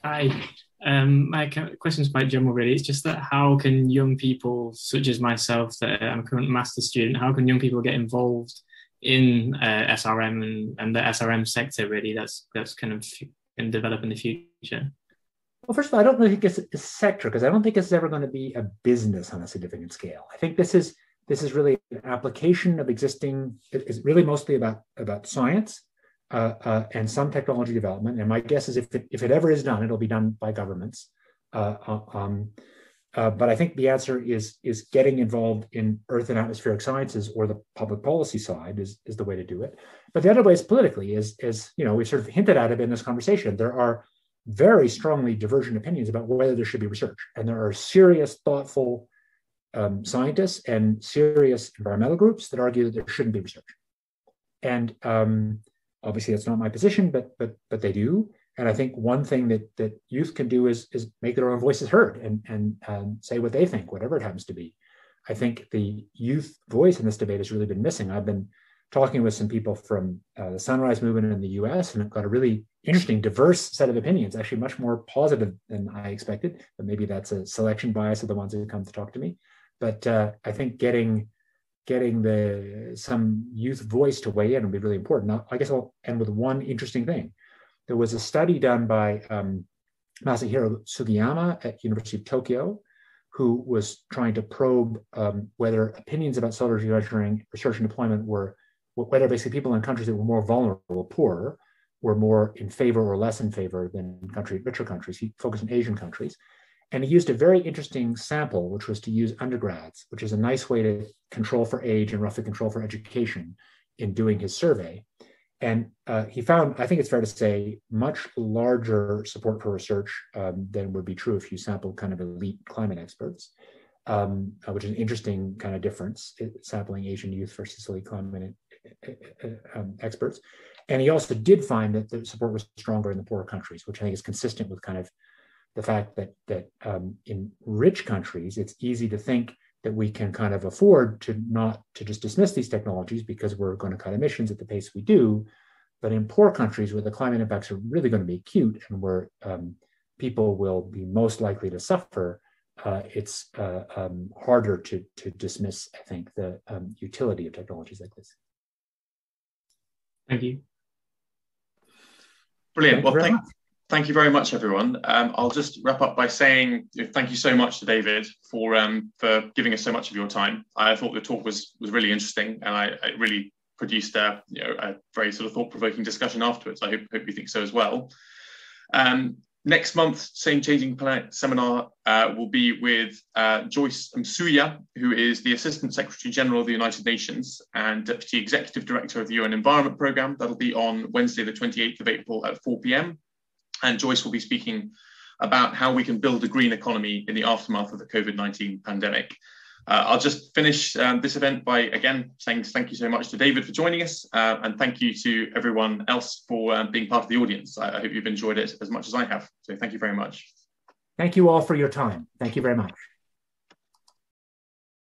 Hi, um, my question is quite general, really. It's just that how can young people, such as myself, that I'm a current master's student, how can young people get involved in uh, SRM and, and the SRM sector really that's that's kind of can develop in the future? Well, first of all, I don't think it's a sector because I don't think it's ever going to be a business on a significant scale. I think this is this is really an application of existing. It's really mostly about about science uh, uh, and some technology development. And my guess is if it, if it ever is done, it'll be done by governments. Uh, uh um, uh, but I think the answer is is getting involved in earth and atmospheric sciences or the public policy side is, is the way to do it. But the other way is politically, is, is you know, we sort of hinted at it in this conversation. There are very strongly divergent opinions about whether there should be research. And there are serious, thoughtful um, scientists and serious environmental groups that argue that there shouldn't be research. And um, obviously that's not my position, but but but they do. And I think one thing that that youth can do is is make their own voices heard and and um, say what they think, whatever it happens to be. I think the youth voice in this debate has really been missing. I've been talking with some people from uh, the Sunrise Movement in the U.S. and I've got a really interesting, diverse set of opinions. Actually, much more positive than I expected. But maybe that's a selection bias of the ones who come to talk to me. But uh, I think getting getting the some youth voice to weigh in would be really important. Now, I guess I'll end with one interesting thing there was a study done by um, Masahiro Sugiyama at University of Tokyo, who was trying to probe um, whether opinions about solar geoengineering research and deployment were whether basically people in countries that were more vulnerable, poorer, were more in favor or less in favor than country richer countries. He focused on Asian countries. And he used a very interesting sample, which was to use undergrads, which is a nice way to control for age and roughly control for education in doing his survey. And uh, he found, I think it's fair to say, much larger support for research um, than would be true if you sampled kind of elite climate experts, um, uh, which is an interesting kind of difference, sampling Asian youth versus elite climate um, experts. and he also did find that the support was stronger in the poorer countries, which I think is consistent with kind of the fact that that um, in rich countries it's easy to think that we can kind of afford to not to just dismiss these technologies because we're going to cut emissions at the pace we do. But in poor countries where the climate impacts are really going to be acute and where um, people will be most likely to suffer, uh, it's uh, um, harder to, to dismiss, I think, the um, utility of technologies like this. Thank you. Brilliant. Thank well, thank, thank you very much, everyone. Um, I'll just wrap up by saying thank you so much to David for um, for giving us so much of your time. I thought the talk was was really interesting, and I, I really produced a you know a very sort of thought provoking discussion afterwards. I hope hope you think so as well. Um, Next month, Same Changing Planet seminar uh, will be with uh, Joyce Msuya, who is the Assistant Secretary General of the United Nations and Deputy Executive Director of the UN Environment Programme. That'll be on Wednesday, the 28th of April at 4 p.m. And Joyce will be speaking about how we can build a green economy in the aftermath of the COVID 19 pandemic. Uh, I'll just finish um, this event by again saying thank you so much to David for joining us, uh, and thank you to everyone else for um, being part of the audience. I, I hope you've enjoyed it as much as I have. So thank you very much. Thank you all for your time. Thank you very much.